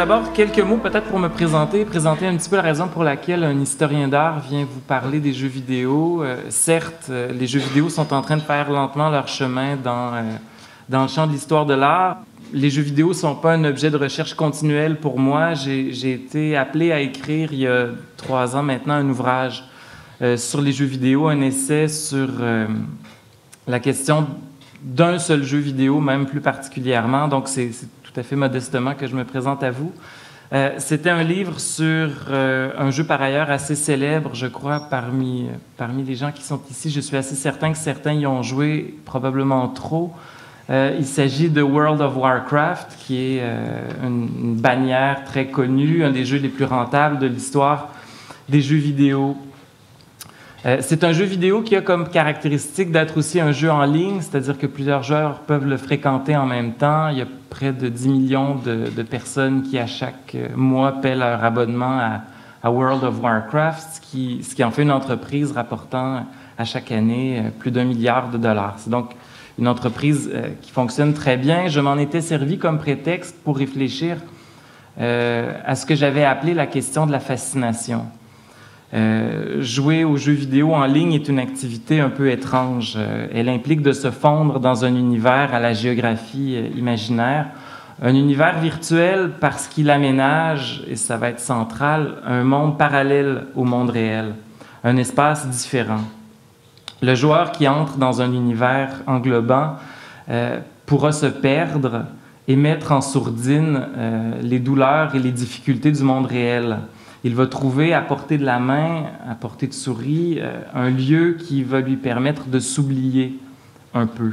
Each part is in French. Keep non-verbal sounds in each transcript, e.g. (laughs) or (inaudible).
d'abord, quelques mots peut-être pour me présenter, présenter un petit peu la raison pour laquelle un historien d'art vient vous parler des jeux vidéo. Euh, certes, euh, les jeux vidéo sont en train de faire lentement leur chemin dans, euh, dans le champ de l'histoire de l'art. Les jeux vidéo ne sont pas un objet de recherche continuelle pour moi. J'ai été appelé à écrire il y a trois ans maintenant un ouvrage sur les jeux vidéo, un essai sur la question d'un seul jeu vidéo, même plus particulièrement. Donc, c'est tout à fait modestement que je me présente à vous. Euh, c'était un livre sur euh, un jeu par ailleurs assez célèbre, je crois, parmi, parmi les gens qui sont ici. Je suis assez certain que certains y ont joué, probablement trop. Euh, il s'agit de World of Warcraft, qui est une, bannière très connue, un des jeux les plus rentables de l'histoire des jeux vidéo. C'est un jeu vidéo qui a comme caractéristique d'être aussi un jeu en ligne, c'est-à-dire que plusieurs joueurs peuvent le fréquenter en même temps. Il y a près de 10 millions de, personnes qui, à chaque mois, paient leur abonnement à, World of Warcraft, ce qui, en fait une entreprise rapportant à chaque année euh, plus d'un milliard de dollars. C'est donc une entreprise euh, qui fonctionne très bien. Je m'en étais servi comme prétexte pour réfléchir euh, à ce que j'avais appelé la question de la fascination. Jouer aux jeux vidéo en ligne est une activité un peu étrange. elle implique de se fondre dans un univers à la géographie imaginaire, un univers virtuel parce qu'il aménage, et ça va être central, un monde parallèle au monde réel, un espace différent. Le joueur qui entre dans un univers englobant euh, pourra se perdre et mettre en sourdine euh, les douleurs et les difficultés du monde réel. Il va trouver à portée de la main, à portée de souris, euh, un lieu qui va lui permettre de s'oublier un peu.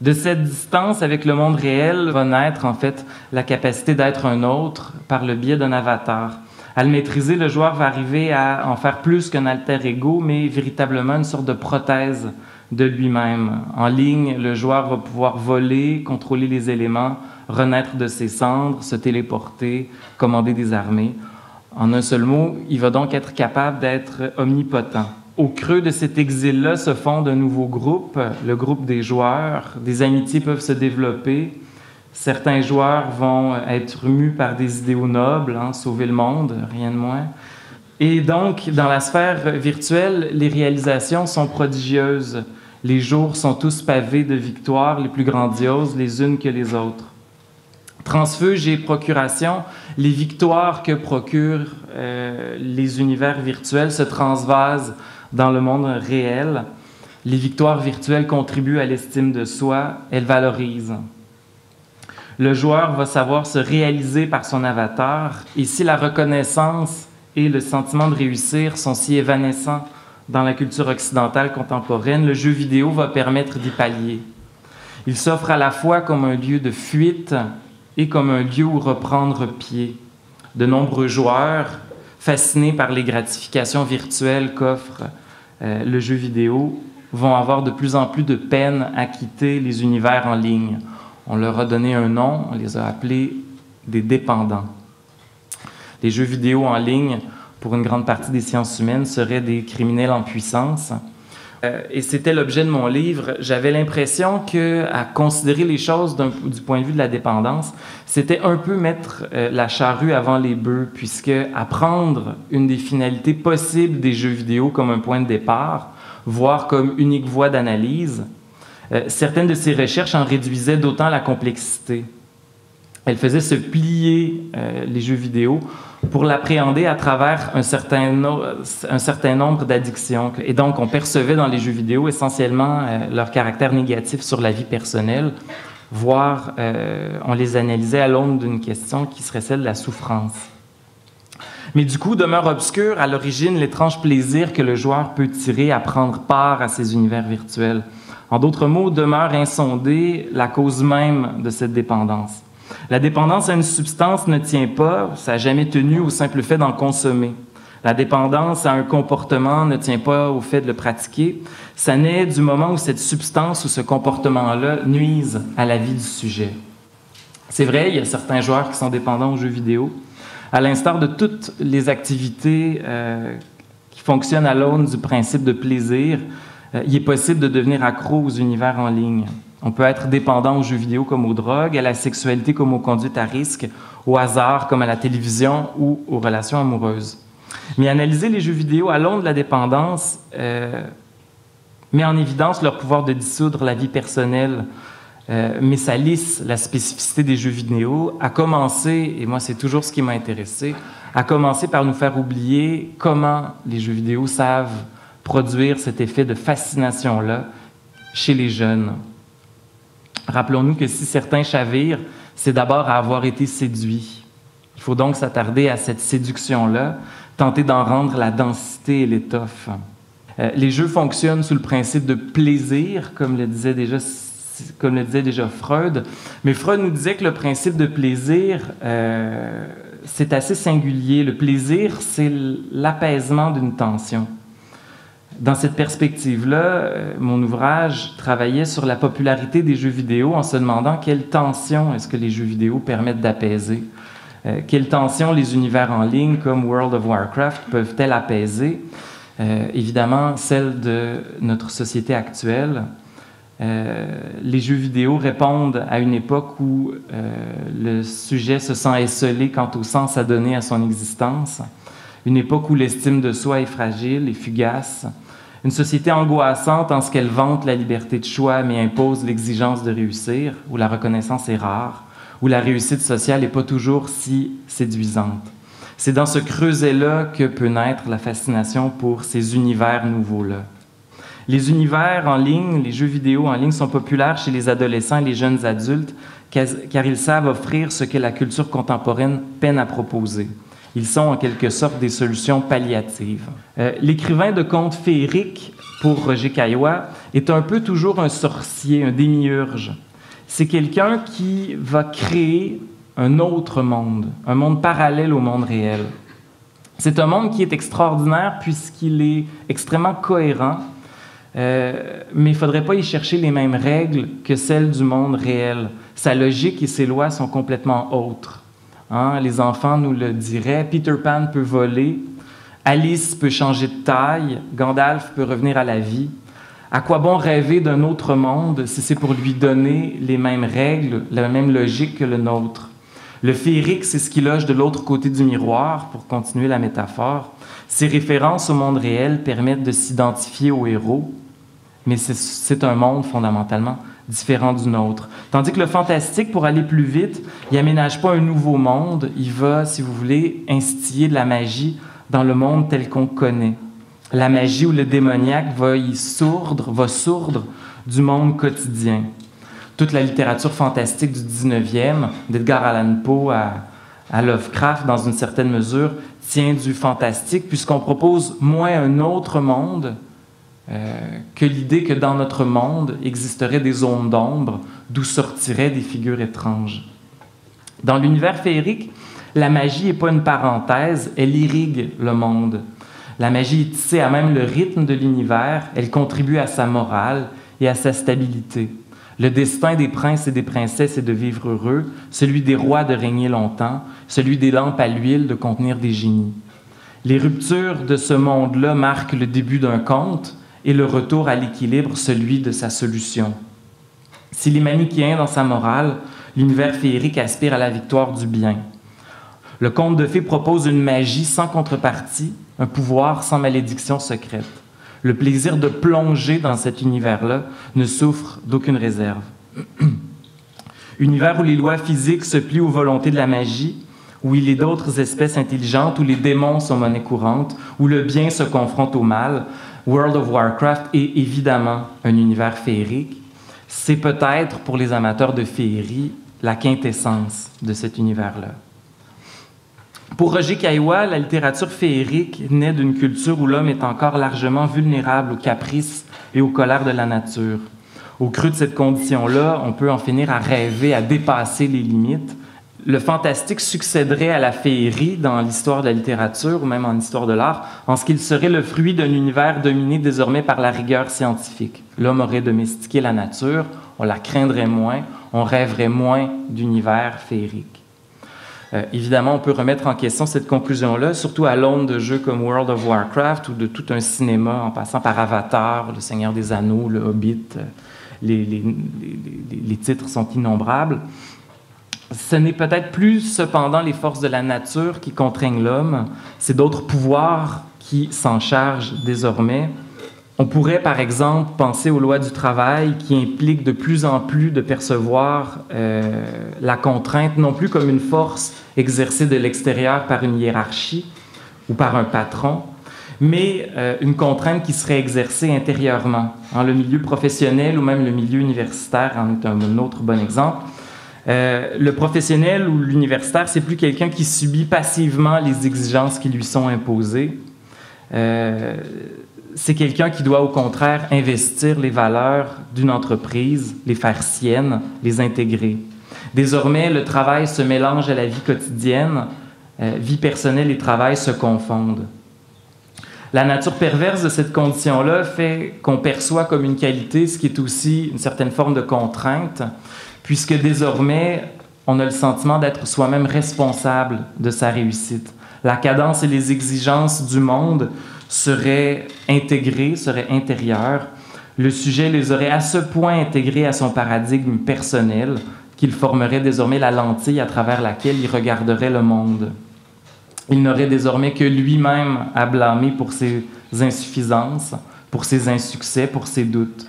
De cette distance avec le monde réel va naître en fait la capacité d'être un autre par le biais d'un avatar. À le maîtriser, le joueur va arriver à en faire plus qu'un alter ego, mais véritablement une sorte de prothèse de lui-même. En ligne, le joueur va pouvoir voler, contrôler les éléments, renaître de ses cendres, se téléporter, commander des armées. En un seul mot, il va donc être capable d'être omnipotent au creux de cet exil-là se fonde un nouveau groupe, le groupe des joueurs. Des amitiés peuvent se développer. Certains joueurs vont être mus par des idéaux nobles, hein, sauver le monde, rien de moins. Et donc, dans la sphère virtuelle, les réalisations sont prodigieuses. Les jours sont tous pavés de victoires les plus grandioses les unes que les autres. Transfuge et procuration, les victoires que procurent euh, les univers virtuels se transvasent dans le monde réel. Les victoires virtuelles contribuent à l'estime de soi, elles valorisent. Le joueur va savoir se réaliser par son avatar, et si la reconnaissance et le sentiment de réussir sont si évanescents dans la culture occidentale contemporaine, le jeu vidéo va permettre d'y pallier. Il s'offre à la fois comme un lieu de fuite et comme un lieu où reprendre pied. De nombreux joueurs, fascinés par les gratifications virtuelles qu'offre euh, le jeu vidéo vont avoir de plus en plus de peine à quitter les univers en ligne. On leur a donné un nom, on les a appelés des dépendants. Les jeux vidéo en ligne, pour une grande partie des sciences humaines, seraient des criminels en puissance. Euh, et c'était l'objet de mon livre. J'avais l'impression que, à considérer les choses du point de vue de la dépendance, c'était un peu mettre euh, la charrue avant les bœufs, puisque apprendre une des finalités possibles des jeux vidéo comme un point de départ, voire comme unique voie d'analyse, euh, certaines de ces recherches en réduisaient d'autant la complexité. Elles faisaient se plier les jeux vidéo pour l'appréhender à travers un certain, nombre d'addictions. Et donc, on percevait dans les jeux vidéo essentiellement euh, leur caractère négatif sur la vie personnelle, voire euh, on les analysait à l'aune d'une question qui serait celle de la souffrance. Mais du coup, demeure obscur à l'origine l'étrange plaisir que le joueur peut tirer à prendre part à ces univers virtuels. En d'autres mots, demeure insondée la cause même de cette dépendance. La dépendance à une substance ne tient pas, ça n'a jamais tenu au simple fait d'en consommer. La dépendance à un comportement ne tient pas au fait de le pratiquer. Ça naît du moment où cette substance ou ce comportement-là nuise à la vie du sujet. C'est vrai, il y a certains joueurs qui sont dépendants aux jeux vidéo. À l'instar de toutes les activités euh, qui fonctionnent à l'aune du principe de plaisir, euh, il est possible de devenir accro aux univers en ligne. On peut être dépendant aux jeux vidéo comme aux drogues, à la sexualité comme aux conduites à risque, au hasard comme à la télévision ou aux relations amoureuses. Mais analyser les jeux vidéo à l'aune de la dépendance euh, met en évidence leur pouvoir de dissoudre la vie personnelle, euh, mais ça lisse la spécificité des jeux vidéo, à commencer, et moi c'est toujours ce qui m'a intéressé, à commencer par nous faire oublier comment les jeux vidéo savent produire cet effet de fascination-là chez les jeunes. Rappelons-nous que si certains chavirent, c'est d'abord à avoir été séduits. Il faut donc s'attarder à cette séduction-là, tenter d'en rendre la densité et l'étoffe. Euh, les jeux fonctionnent sous le principe de plaisir, comme le disait déjà comme le disait déjà Freud. Mais Freud nous disait que le principe de plaisir, euh, c'est assez singulier. Le plaisir, c'est l'apaisement d'une tension. Dans cette perspective-là, euh, mon ouvrage travaillait sur la popularité des jeux vidéo en se demandant quelle tension est-ce que les jeux vidéo permettent d'apaiser. Euh, quelles tensions les univers en ligne comme World of Warcraft peuvent-elles apaiser? Euh, évidemment, celles de notre société actuelle. Euh, les jeux vidéo répondent à une époque où le sujet se sent esselé quant au sens à donner à son existence, une époque où l'estime de soi est fragile et fugace, une société angoissante en ce qu'elle vante la liberté de choix mais impose l'exigence de réussir, où la reconnaissance est rare, où la réussite sociale n'est pas toujours si séduisante. C'est dans ce creuset-là que peut naître la fascination pour ces univers nouveaux-là. Les univers en ligne, les jeux vidéo en ligne sont populaires chez les adolescents et les jeunes adultes car ils savent offrir ce que la culture contemporaine peine à proposer. Ils sont en quelque sorte des solutions palliatives. Euh, l'écrivain de contes féeriques, pour Roger Caillois, est un peu toujours un sorcier, un démiurge c'est quelqu'un qui va créer un autre monde, un monde parallèle au monde réel. C'est un monde qui est extraordinaire puisqu'il est extrêmement cohérent, euh, mais il ne faudrait pas y chercher les mêmes règles que celles du monde réel. Sa logique et ses lois sont complètement autres. Hein. Les enfants nous le diraient. Peter Pan peut voler, Alice peut changer de taille, Gandalf peut revenir à la vie. À quoi bon rêver d'un autre monde si c'est pour lui donner les mêmes règles, la même logique que le nôtre? Le féerique, c'est ce qui loge de l'autre côté du miroir, pour continuer la métaphore. Ces références au monde réel permettent de s'identifier au héros, mais c'est un monde fondamentalement différent du nôtre. Tandis que le fantastique, pour aller plus vite, il aménage pas un nouveau monde, il va, si vous voulez, instiller de la magie dans le monde tel qu'on connaît la magie ou le démoniaque va y sourdre, va sourdre du monde quotidien. Toute la littérature fantastique du 19e, d'Edgar Allan Poe à, Lovecraft, dans une certaine mesure, tient du fantastique, puisqu'on propose moins un autre monde que l'idée que dans notre monde existeraient des zones d'ombre d'où sortiraient des figures étranges. Dans l'univers féerique, la magie n'est pas une parenthèse, elle irrigue le monde. La magie est tissée à même le rythme de l'univers, elle contribue à sa morale et à sa stabilité. Le destin des princes et des princesses est de vivre heureux, celui des rois de régner longtemps, celui des lampes à l'huile de contenir des génies. Les ruptures de ce monde-là marquent le début d'un conte et le retour à l'équilibre, celui de sa solution. S'il est manichéen dans sa morale, l'univers féerique aspire à la victoire du bien. Le conte de fées propose une magie sans contrepartie, un pouvoir sans malédiction secrète. Le plaisir de plonger dans cet univers-là ne souffre d'aucune réserve. (clears throat) Univers où les lois physiques se plient aux volontés de la magie, où il est d'autres espèces intelligentes, où les démons sont monnaie courante, où le bien se confronte au mal. World of Warcraft est évidemment un univers féerique. C'est peut-être pour les amateurs de féerie la quintessence de cet univers-là. Pour Roger Caillois, la littérature féerique naît d'une culture où l'homme est encore largement vulnérable aux caprices et aux colères de la nature. Au creux de cette condition-là, on peut en finir à rêver, à dépasser les limites, le fantastique succéderait à la féerie dans l'histoire de la littérature ou même en histoire de l'art, en ce qu'il serait le fruit d'un univers dominé désormais par la rigueur scientifique. L'homme aurait domestiqué la nature, on la craindrait moins, on rêverait moins d'univers féerique. Euh, évidemment, on peut remettre en question cette conclusion-là, surtout à l'aune de jeux comme World of Warcraft ou de tout un cinéma, en passant par Avatar, Le Seigneur des Anneaux, Le Hobbit. Euh, les, titres sont innombrables. Ce n'est peut-être plus cependant les forces de la nature qui contraignent l'homme, c'est d'autres pouvoirs qui s'en chargent désormais. On pourrait par exemple penser aux lois du travail qui impliquent de plus en plus de percevoir euh, la contrainte non plus comme une force exercée de l'extérieur par une hiérarchie ou par un patron, mais euh, une contrainte qui serait exercée intérieurement. En le milieu professionnel ou même le milieu universitaire en est un autre bon exemple. Euh, le professionnel ou l'universitaire, c'est plus quelqu'un qui subit passivement les exigences qui lui sont imposées. Euh, c'est quelqu'un qui doit au contraire investir les valeurs d'une entreprise, les faire siennes, les intégrer. Désormais, le travail se mélange à la vie quotidienne, euh, vie personnelle et travail se confondent. La nature perverse de cette condition-là fait qu'on perçoit comme une qualité ce qui est aussi une certaine forme de contrainte, puisque désormais, on a le sentiment d'être soi-même responsable de sa réussite. La cadence et les exigences du monde seraient intégrées, seraient intérieures. Le sujet les aurait à ce point intégrés à son paradigme personnel qu'il formerait désormais la lentille à travers laquelle il regarderait le monde. Il n'aurait désormais que lui-même à blâmer pour ses insuffisances, pour ses insuccès, pour ses doutes.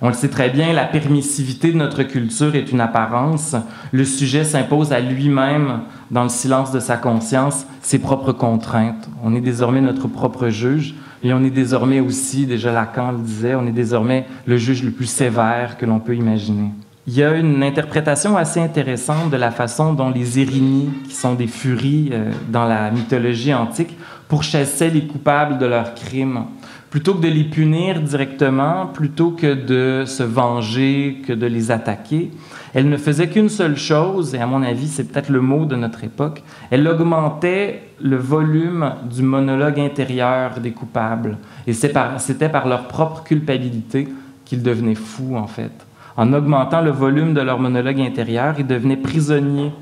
On le sait très bien, la permissivité de notre culture est une apparence. Le sujet s'impose à lui-même, dans le silence de sa conscience, ses propres contraintes. On est désormais notre propre juge et on est désormais aussi, déjà Lacan le disait, on est désormais le juge le plus sévère que l'on peut imaginer. Il y a une interprétation assez intéressante de la façon dont les érinies, qui sont des furies euh, dans la mythologie antique, pourchassaient les coupables de leurs crimes plutôt que de les punir directement, plutôt que de se venger, que de les attaquer, elle ne faisait qu'une seule chose, et à mon avis, c'est peut-être le mot de notre époque, elle augmentait le volume du monologue intérieur des coupables. Et c'était par, leur propre culpabilité qu'ils devenaient fous, en fait. En augmentant le volume de leur monologue intérieur, ils devenaient prisonniers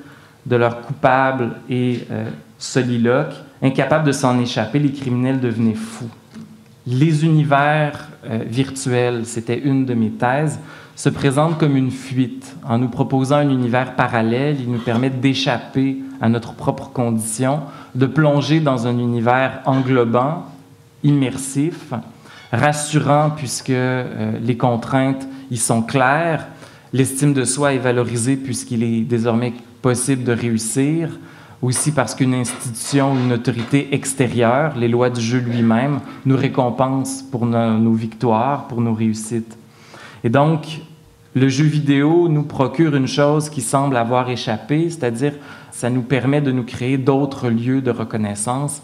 de leurs coupables et euh, soliloques, incapables de s'en échapper, les criminels devenaient fous les univers euh, virtuels, c'était une de mes thèses, se présentent comme une fuite. En nous proposant un univers parallèle, ils nous permettent d'échapper à notre propre condition, de plonger dans un univers englobant, immersif, rassurant puisque euh, les contraintes y sont claires, l'estime de soi est valorisée puisqu'il est désormais possible de réussir, aussi parce qu'une institution une autorité extérieure, les lois du jeu lui-même, nous récompense pour nos, victoires, pour nos réussites. Et donc, le jeu vidéo nous procure une chose qui semble avoir échappé, c'est-à-dire ça nous permet de nous créer d'autres lieux de reconnaissance.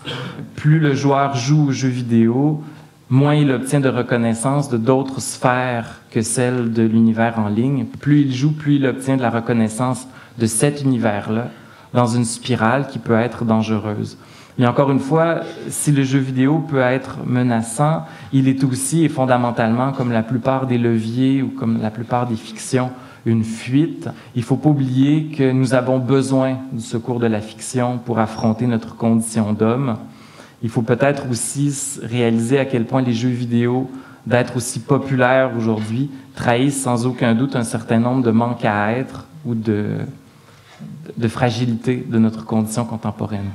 Plus le joueur joue au jeu vidéo, moins il obtient de reconnaissance de d'autres sphères que celle de l'univers en ligne. Plus il joue, plus il obtient de la reconnaissance de cet univers-là dans une spirale qui peut être dangereuse. Et encore une fois, si le jeu vidéo peut être menaçant, il est aussi et fondamentalement, comme la plupart des leviers ou comme la plupart des fictions, une fuite. Il ne faut pas oublier que nous avons besoin du secours de la fiction pour affronter notre condition d'homme. Il faut peut-être aussi réaliser à quel point les jeux vidéo, d'être aussi populaires aujourd'hui, trahissent sans aucun doute un certain nombre de manques à être ou de, de fragilité de notre condition contemporaine.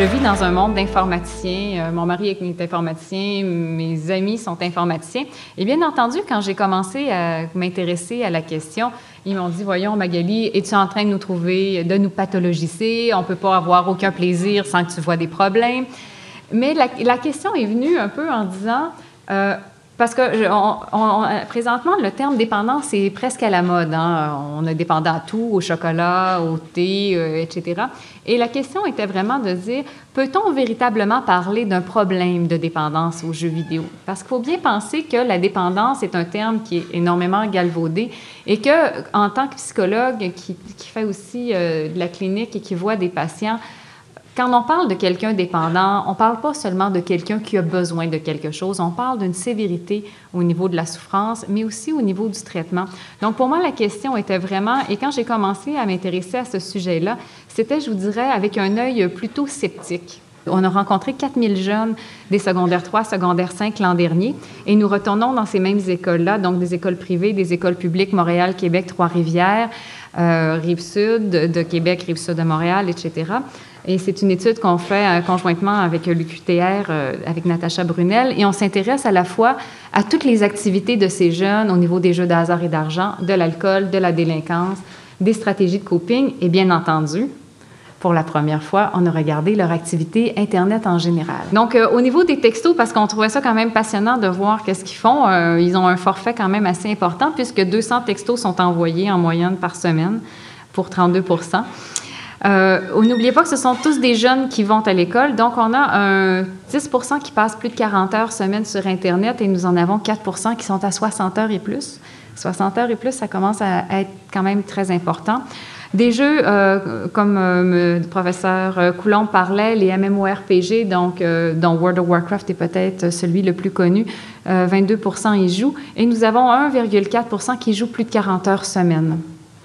Je vis dans un monde d'informaticiens. Euh, mon mari est informaticien, mes amis sont informaticiens. Et bien entendu, quand j'ai commencé à m'intéresser à la question, ils m'ont dit Voyons, Magali, es-tu en train de nous trouver, de nous pathologiser? On ne peut pas avoir aucun plaisir sans que tu vois des problèmes. Mais la, question est venue un peu en disant euh, Parce que présentement, le terme dépendance est presque à la mode. Hein. On est dépendant à tout, au chocolat, au thé, euh, etc. Et la question était vraiment de dire, peut-on véritablement parler d'un problème de dépendance aux jeux vidéo? Parce qu'il faut bien penser que la dépendance est un terme qui est énormément galvaudé et que, en tant que psychologue qui, fait aussi euh, de la clinique et qui voit des patients, quand on parle de quelqu'un dépendant, on ne parle pas seulement de quelqu'un qui a besoin de quelque chose, on parle d'une sévérité au niveau de la souffrance, mais aussi au niveau du traitement. Donc, pour moi, la question était vraiment, et quand j'ai commencé à m'intéresser à ce sujet-là, c'était, je vous dirais, avec un œil plutôt sceptique. On a rencontré 4000 jeunes des secondaires 3, secondaires 5 l'an dernier et nous retournons dans ces mêmes écoles-là, donc des écoles privées, des écoles publiques, Montréal, Québec, Trois-Rivières, euh, Rive-Sud de Québec, Rive-Sud de Montréal, etc. Et c'est une étude qu'on fait euh, conjointement avec l'UQTR, euh, avec Natacha Brunel, et on s'intéresse à la fois à toutes les activités de ces jeunes au niveau des jeux d'hasard et d'argent, de l'alcool, de la délinquance, des stratégies de coping, et bien entendu, pour la première fois, on a regardé leur activité Internet en général. Donc, euh, au niveau des textos, parce qu'on trouvait ça quand même passionnant de voir qu'est-ce qu'ils font, ils ont un forfait quand même assez important, puisque 200 textos sont envoyés en moyenne par semaine pour 32 euh, N'oubliez pas que ce sont tous des jeunes qui vont à l'école. Donc, on a un 10% qui passent plus de 40 heures semaine sur Internet et nous en avons 4% qui sont à 60 heures et plus. 60 heures et plus, ça commence à être quand même très important. Des jeux, euh, comme euh, le professeur euh, Coulomb parlait, les MMORPG, donc, dont World of Warcraft est peut-être celui le plus connu, 22% y jouent. Et nous avons 1,4% qui jouent plus de 40 heures semaine.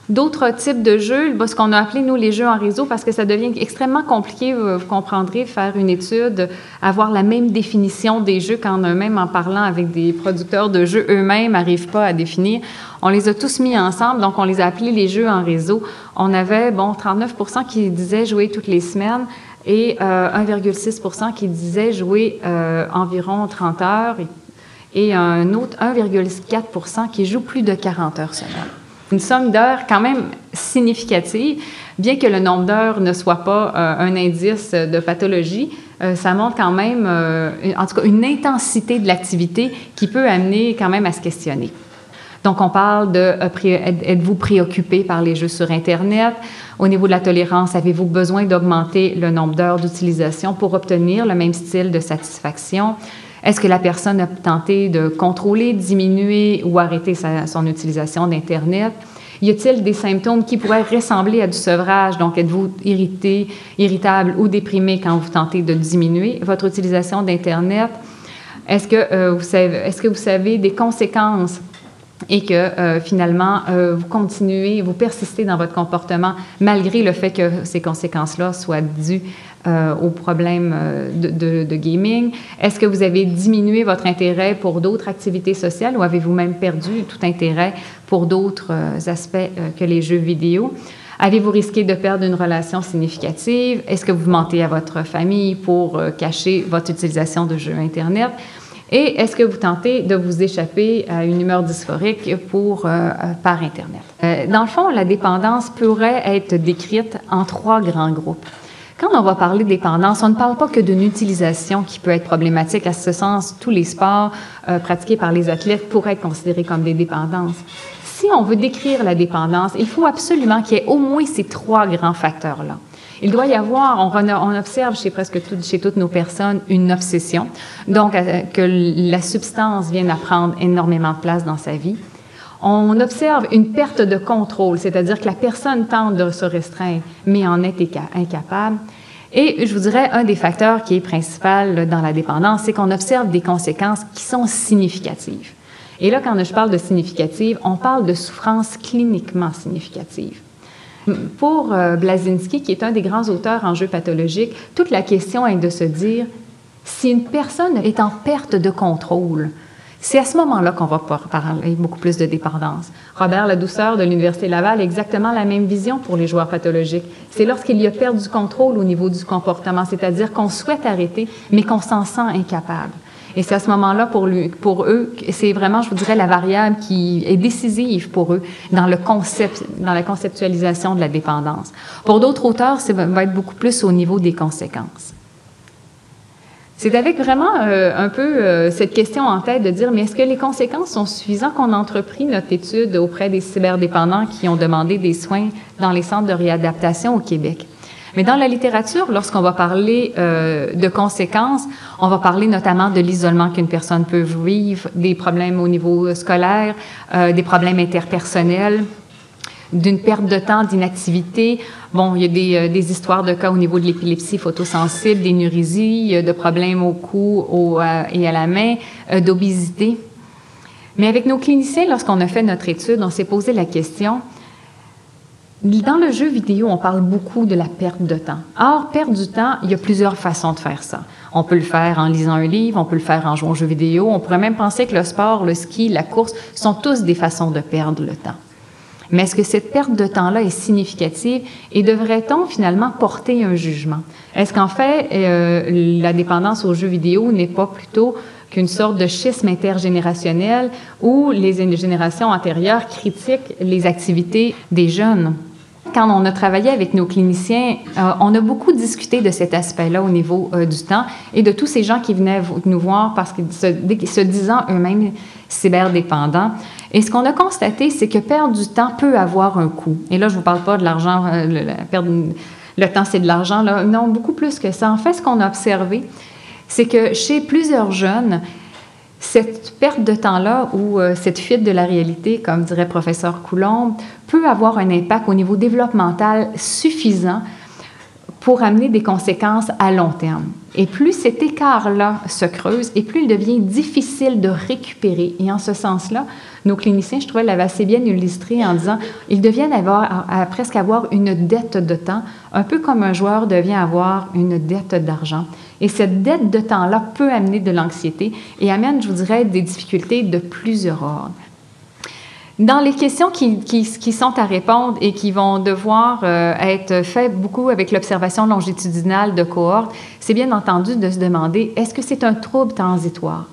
D'autres types de jeux, ce qu'on a appelé, nous, les jeux en réseau, parce que ça devient extrêmement compliqué, vous comprendrez, faire une étude, avoir la même définition des jeux quand même en parlant avec des producteurs de jeux eux-mêmes n'arrivent pas à définir. On les a tous mis ensemble, donc on les a appelés les jeux en réseau. On avait, bon, 39% qui disaient jouer toutes les semaines et 1,6% euh, qui disaient jouer euh, environ 30 heures et, et un autre 1,4% qui joue plus de 40 heures semaine une somme d'heures quand même significative, bien que le nombre d'heures ne soit pas euh, un indice de pathologie. Euh, ça montre quand même, euh, en tout cas, une intensité de l'activité qui peut amener quand même à se questionner. Donc, on parle de êtes-vous préoccupé par les jeux sur Internet? Au niveau de la tolérance, avez-vous besoin d'augmenter le nombre d'heures d'utilisation pour obtenir le même style de satisfaction? Est-ce que la personne a tenté de contrôler, diminuer ou arrêter son utilisation d'Internet? Y a-t-il des symptômes qui pourraient ressembler à du sevrage? Donc, êtes-vous irrité, irritable ou déprimé quand vous tentez de diminuer votre utilisation d'Internet? Est-ce que, euh, vous savez, est-ce que vous savez des conséquences et que euh, finalement, euh, vous continuez, vous persistez dans votre comportement malgré le fait que ces conséquences-là soient dues euh, aux problèmes de, de, gaming? Est-ce que vous avez diminué votre intérêt pour d'autres activités sociales ou avez-vous même perdu tout intérêt pour d'autres aspects que les jeux vidéo? Avez-vous risqué de perdre une relation significative? Est-ce que vous mentez à votre famille pour cacher votre utilisation de jeux Internet? Et est-ce que vous tentez de vous échapper à une humeur dysphorique pour, euh, par Internet? Euh, dans le fond, la dépendance pourrait être décrite en trois grands groupes. Quand on va parler de dépendance, on ne parle pas que d'une utilisation qui peut être problématique. À ce sens, tous les sports euh, pratiqués par les athlètes pourraient être considérés comme des dépendances. Si on veut décrire la dépendance, il faut absolument qu'il y ait au moins ces trois grands facteurs-là. Il doit y avoir, on, observe chez presque chez toutes nos personnes une obsession, donc euh, que la substance vienne à prendre énormément de place dans sa vie. On observe une perte de contrôle, c'est-à-dire que la personne tente de se restreindre, mais en est incapable. Et je vous dirais, un des facteurs qui est principal dans la dépendance, c'est qu'on observe des conséquences qui sont significatives. Et là, quand je parle de significative, on parle de souffrance cliniquement significative. Pour euh, Blazinski, qui est un des grands auteurs en jeux pathologiques, toute la question est de se dire si une personne est en perte de contrôle, c'est à ce moment-là qu'on va parler beaucoup plus de dépendance. Robert Ladouceur de l'Université Laval a exactement la même vision pour les joueurs pathologiques. C'est lorsqu'il y a perdu du contrôle au niveau du comportement, c'est-à-dire qu'on souhaite arrêter, mais qu'on s'en sent incapable. Et c'est à ce moment-là, pour, lui, pour eux, c'est vraiment, je vous dirais, la variable qui est décisive pour eux dans le concept, dans la conceptualisation de la dépendance. Pour d'autres auteurs, ça va être beaucoup plus au niveau des conséquences. C'est avec vraiment euh, un peu euh, cette question en tête de dire, mais est-ce que les conséquences sont suffisantes qu'on a entrepris notre étude auprès des cyberdépendants qui ont demandé des soins dans les centres de réadaptation au Québec? Mais dans la littérature, lorsqu'on va parler euh, de conséquences, on va parler notamment de l'isolement qu'une personne peut vivre, des problèmes au niveau scolaire, des problèmes interpersonnels, d'une perte de temps, d'inactivité. Bon, il y a des, euh, des, histoires de cas au niveau de l'épilepsie photosensible, d'énurésie, de problèmes au cou au, euh, et à la main, euh, d'obésité. Mais avec nos cliniciens, lorsqu'on a fait notre étude, on s'est posé la question, dans le jeu vidéo, on parle beaucoup de la perte de temps. Or, perdre du temps, il y a plusieurs façons de faire ça. On peut le faire en lisant un livre, on peut le faire en jouant aux jeux vidéo. On pourrait même penser que le sport, le ski, la course sont tous des façons de perdre le temps. Mais est-ce que cette perte de temps-là est significative et devrait-on finalement porter un jugement? Est-ce qu'en fait, euh, la dépendance aux jeux vidéo n'est pas plutôt qu'une sorte de schisme intergénérationnel où les générations antérieures critiquent les activités des jeunes? Quand on a travaillé avec nos cliniciens, euh, on a beaucoup discuté de cet aspect-là au niveau euh, du temps et de tous ces gens qui venaient nous voir parce qu'ils se, se disant eux-mêmes cyberdépendants. Et ce qu'on a constaté, c'est que perdre du temps peut avoir un coût. Et là, je ne vous parle pas de l'argent, euh, le, le temps, c'est de l'argent. Non, beaucoup plus que ça. En fait, ce qu'on a observé, c'est que chez plusieurs jeunes, cette perte de temps-là ou euh, cette fuite de la réalité, comme dirait professeur Coulomb, peut avoir un impact au niveau développemental suffisant pour amener des conséquences à long terme. Et plus cet écart-là se creuse, et plus il devient difficile de récupérer. Et en ce sens-là, nos cliniciens, je trouvais, l'avaient assez bien illustré en disant, ils deviennent avoir, à, presque avoir une dette de temps, un peu comme un joueur devient avoir une dette d'argent. Et cette dette de temps-là peut amener de l'anxiété et amène, je vous dirais, des difficultés de plusieurs ordres. Dans les questions qui, sont à répondre et qui vont devoir euh, être faites beaucoup avec l'observation longitudinale de cohorte, c'est bien entendu de se demander est-ce que c'est un trouble transitoire?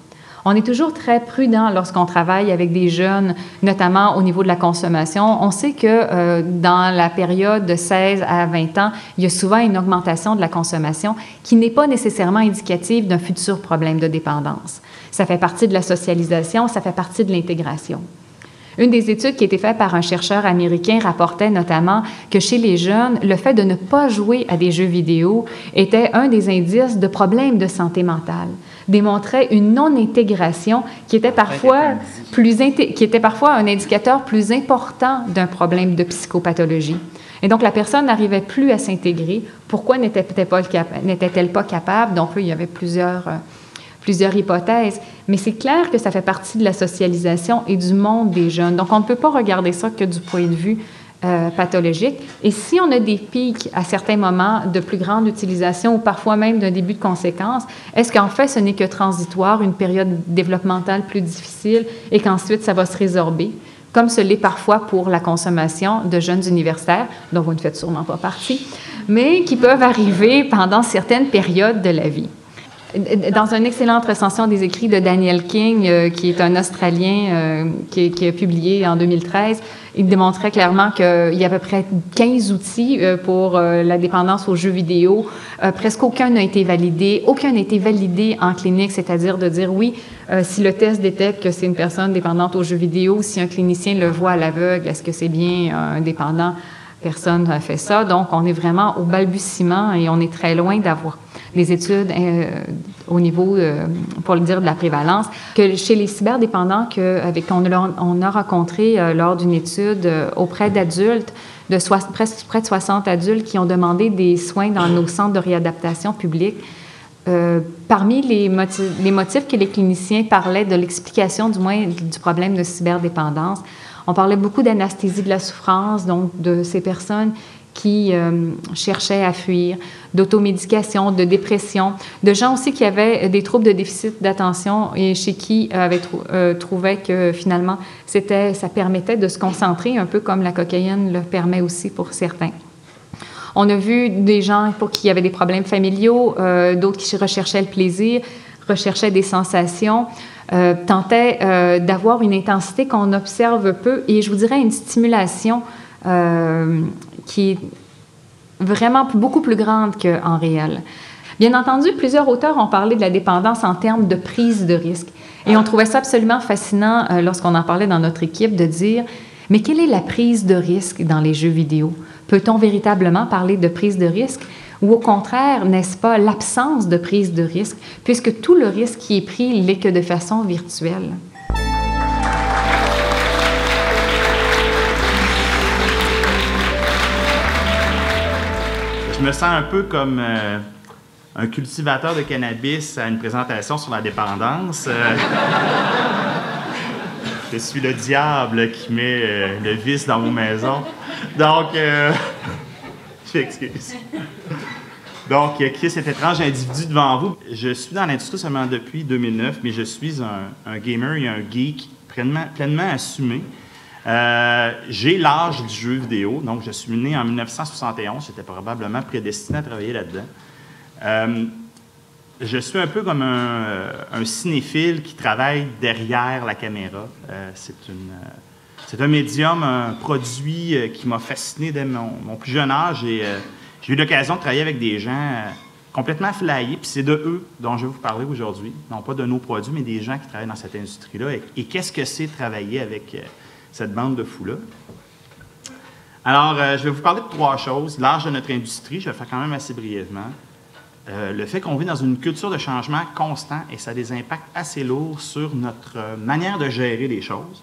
On est toujours très prudent lorsqu'on travaille avec des jeunes, notamment au niveau de la consommation. On sait que euh, dans la période de 16 à 20 ans, il y a souvent une augmentation de la consommation qui n'est pas nécessairement indicative d'un futur problème de dépendance. Ça fait partie de la socialisation, ça fait partie de l'intégration. Une des études qui a été faite par un chercheur américain rapportait notamment que chez les jeunes, le fait de ne pas jouer à des jeux vidéo était un des indices de problèmes de santé mentale démontrait une non-intégration qui était parfois plus qui était parfois un indicateur plus important d'un problème de psychopathologie. Et donc la personne n'arrivait plus à s'intégrer. Pourquoi n'était-elle pas, pas, capable? Donc il y avait plusieurs euh, plusieurs hypothèses, mais c'est clair que ça fait partie de la socialisation et du monde des jeunes. Donc, on ne peut pas regarder ça que du point de vue euh, pathologique. Et si on a des pics à certains moments de plus grande utilisation ou parfois même d'un début de conséquence, est-ce qu'en fait, ce n'est que transitoire, une période développementale plus difficile et qu'ensuite, ça va se résorber? comme ce l'est parfois pour la consommation de jeunes universitaires, dont vous ne faites sûrement pas partie, mais qui peuvent arriver pendant certaines périodes de la vie. Dans une excellente recension des écrits de Daniel King, euh, qui est un Australien euh, qui, qui, a publié en 2013, il démontrait clairement qu'il y a à peu près 15 outils euh, pour la dépendance aux jeux vidéo. presque aucun n'a été validé. Aucun n'a été validé en clinique, c'est-à-dire de dire oui, si le test détecte que c'est une personne dépendante aux jeux vidéo, si un clinicien le voit à l'aveugle, est-ce que c'est bien un dépendant? Personne n'a fait ça. Donc, on est vraiment au balbutiement et on est très loin d'avoir des études euh, au niveau, euh, pour le dire, de la prévalence, que chez les cyberdépendants avec on, on a rencontré euh, lors d'une étude auprès d'adultes, de presque près de 60 adultes qui ont demandé des soins dans nos centres de réadaptation publics. parmi les motifs, les motifs que les cliniciens parlaient de l'explication, du moins, du problème de cyberdépendance, on parlait beaucoup d'anesthésie de la souffrance, donc de ces personnes qui euh, cherchaient à fuir, d'automédication, de dépression, de gens aussi qui avaient des troubles de déficit d'attention et chez qui avaient euh, trouvé que finalement c'était, ça permettait de se concentrer un peu comme la cocaïne le permet aussi pour certains. On a vu des gens pour qui avaient des problèmes familiaux, euh, d'autres qui recherchaient le plaisir, recherchaient des sensations, tentaient d'avoir une intensité qu'on observe peu et je vous dirais une stimulation qui est vraiment beaucoup plus grande qu'en réel. Bien entendu, plusieurs auteurs ont parlé de la dépendance en termes de prise de risque. Et on trouvait ça absolument fascinant euh, lorsqu'on en parlait dans notre équipe de dire, mais quelle est la prise de risque dans les jeux vidéo? Peut-on véritablement parler de prise de risque? Ou au contraire, n'est-ce pas l'absence de prise de risque, puisque tout le risque qui est pris l'est que de façon virtuelle? Je me sens un peu comme euh, un cultivateur de cannabis à une présentation sur la dépendance. Euh, (laughs) je suis le diable qui met euh, le vice dans vos maisons. Donc, (laughs) je m'excuse. Donc, qui est cet étrange individu devant vous? Je suis dans l'industrie seulement depuis 2009, mais je suis un, gamer et un geek pleinement assumé. Euh, j'ai l'âge du jeu vidéo, donc je suis né en 1971, j'étais probablement prédestiné à travailler là-dedans. Euh, je suis un peu comme un, euh, cinéphile qui travaille derrière la caméra. c'est, un médium, un produit qui m'a fasciné dès mon, plus jeune âge et j'ai eu l'occasion de travailler avec des gens complètement flyés, puis c'est de eux dont je vais vous parler aujourd'hui, non pas de nos produits, mais des gens qui travaillent dans cette industrie-là. et qu'est-ce que c'est travailler avec cette bande de fous-là. Alors, euh, je vais vous parler de trois choses. L'âge de notre industrie, je vais le faire quand même assez brièvement. Euh, le fait qu'on vit dans une culture de changement constant et ça a des impacts assez lourds sur notre euh, manière de gérer les choses.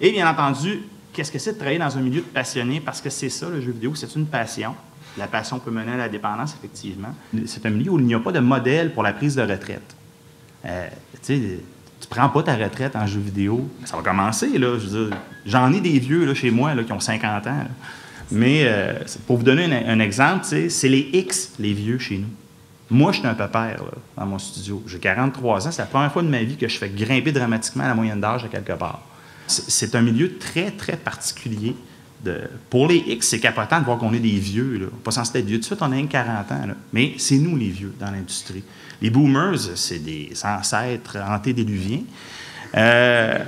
Et bien entendu, qu'est-ce que c'est de travailler dans un milieu de passionnés? Parce que c'est ça, le jeu vidéo, c'est une passion. La passion peut mener à la dépendance, effectivement. C'est un milieu où il n'y a pas de modèle pour la prise de retraite. sais, tu prends pas ta retraite en jeu vidéo, ça va commencer, là. J'en ai des vieux chez moi qui ont 50 ans. Mais euh, pour vous donner un, exemple, c'est les X, les vieux chez nous. Moi, je suis un pépère là, dans mon studio. J'ai 43 ans. C'est la première fois de ma vie que je fais grimper dramatiquement la moyenne d'âge à quelque part. C'est un milieu très, très particulier. De, pour les X, c'est capotant de voir qu'on est des vieux. Là. Pas censé être vieux. Tout de suite, on a 40 ans. Mais c'est nous, les vieux, dans l'industrie. Les boomers, c'est des ancêtres antédiluviens. Euh,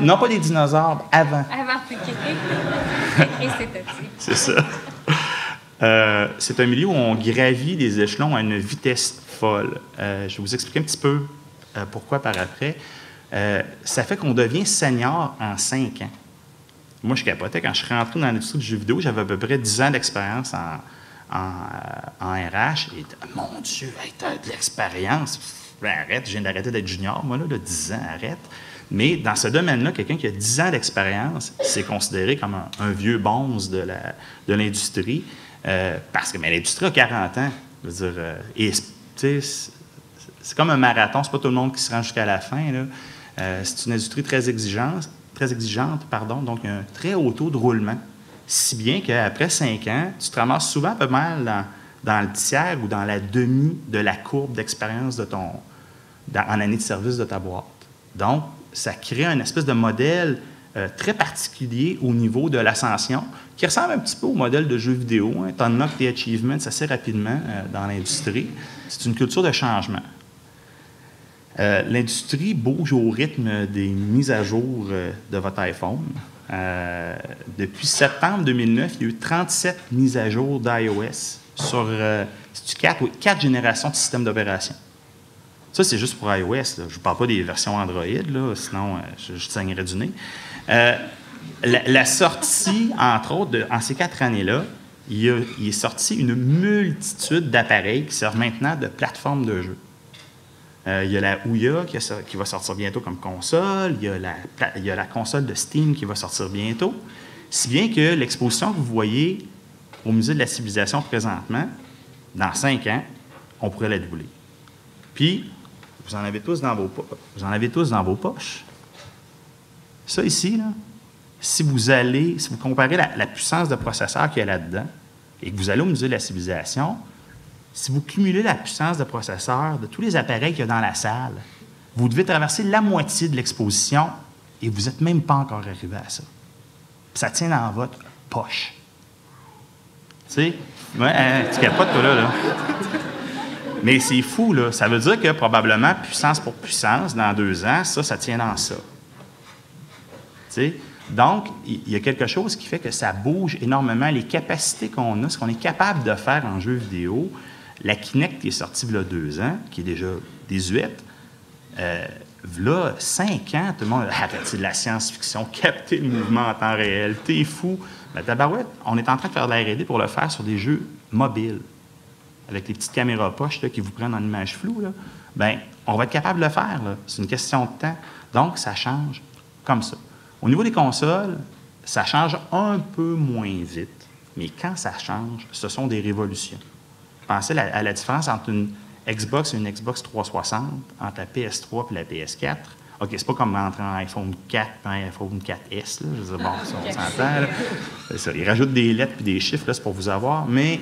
non, pas des dinosaures, avant. Avant, (laughs) c'est ça. Euh, c'est un milieu où on gravit des échelons à une vitesse folle. Euh, je vais vous expliquer un petit peu euh, pourquoi par après. ça fait qu'on devient senior en cinq ans. Moi, je capotais. Quand je suis rentré dans l'industrie du jeu vidéo, j'avais à peu près 10 ans d'expérience en, RH. Et mon Dieu, tu as de l'expérience. Ben, arrête, je viens d'arrêter d'être junior, moi, là, de 10 ans, arrête. Mais dans ce domaine-là, quelqu'un qui a 10 ans d'expérience, c'est considéré comme un, vieux bonze de, l'industrie. Euh, parce que l'industrie a 40 ans. Euh, c'est comme un marathon, c'est pas tout le monde qui se rend jusqu'à la fin. Euh, c'est une industrie très exigeante, très exigeante, pardon, donc un très haut taux de roulement. Si bien qu'après cinq ans, tu te ramasses souvent peu mal dans, le tiers ou dans la demi de la courbe d'expérience de ton, en année de service de ta boîte. Donc, ça crée un espèce de modèle euh, très particulier au niveau de l'ascension, qui ressemble un petit peu au modèle de jeu vidéo. Hein. Tu unlock tes achievements assez rapidement euh, dans l'industrie. C'est une culture de changement. Euh, l'industrie bouge au rythme des mises à jour de votre iPhone. Euh, depuis septembre 2009, il y a eu 37 mises à jour d'iOS sur euh, 4, quatre générations de systèmes d'opération. Ça, c'est juste pour iOS. Je ne parle pas des versions Android, sinon euh, je, je saignerais du nez. Euh, la, sortie, (laughs) entre autres, en ces quatre années-là, il, il, est sorti une multitude d'appareils qui servent maintenant de plateforme de jeu. Euh, il y a la Ouya qui, va sortir bientôt comme console. Il y, a la, console de Steam qui va sortir bientôt. Si bien que l'exposition que vous voyez au Musée de la civilisation présentement, dans cinq ans, on pourrait la doubler. Puis, vous en avez tous dans vos, vous en avez tous dans vos poches. Ça ici, là, si vous allez, si vous comparez la, la puissance de processeur qu'il y a là-dedans et que vous allez au Musée de la civilisation, si vous cumulez la puissance de processeur de tous les appareils qu'il y a dans la salle, vous devez traverser la moitié de l'exposition et vous n'êtes même pas encore arrivé à ça. ça tient dans votre poche. Tu sais, ouais, hein, toi, là. là. Mais c'est fou, là. Ça veut dire que probablement, puissance pour puissance, dans deux ans, ça, ça tient dans ça. Donc, il y a quelque chose qui fait que ça bouge énormément. Les capacités qu'on a, ce qu'on est capable de faire en jeu vidéo, La Kinect qui est sortie il y a deux ans, qui est déjà désuète, euh, là, cinq ans, tout le monde a c'est de la science-fiction, capter le mouvement en temps réel, t'es fou. Mais tabarouette, on est en train de faire de la R&D pour le faire sur des jeux mobiles, avec les petites caméras poches qui vous prennent en image floue. Là. Ben, on va être capable de le faire. C'est une question de temps. Donc, ça change comme ça. Au niveau des consoles, ça change un peu moins vite, mais quand ça change, ce sont des révolutions. Pensez à la différence entre une Xbox et une Xbox 360, entre la PS3 et la PS4. OK, c'est pas comme entre un iPhone 4 et un iPhone 4S. Là. Je veux dire, bon, ça, on (laughs) s'entend. Ça, ils rajoutent des lettres et des chiffres, c'est pour vous avoir. Mais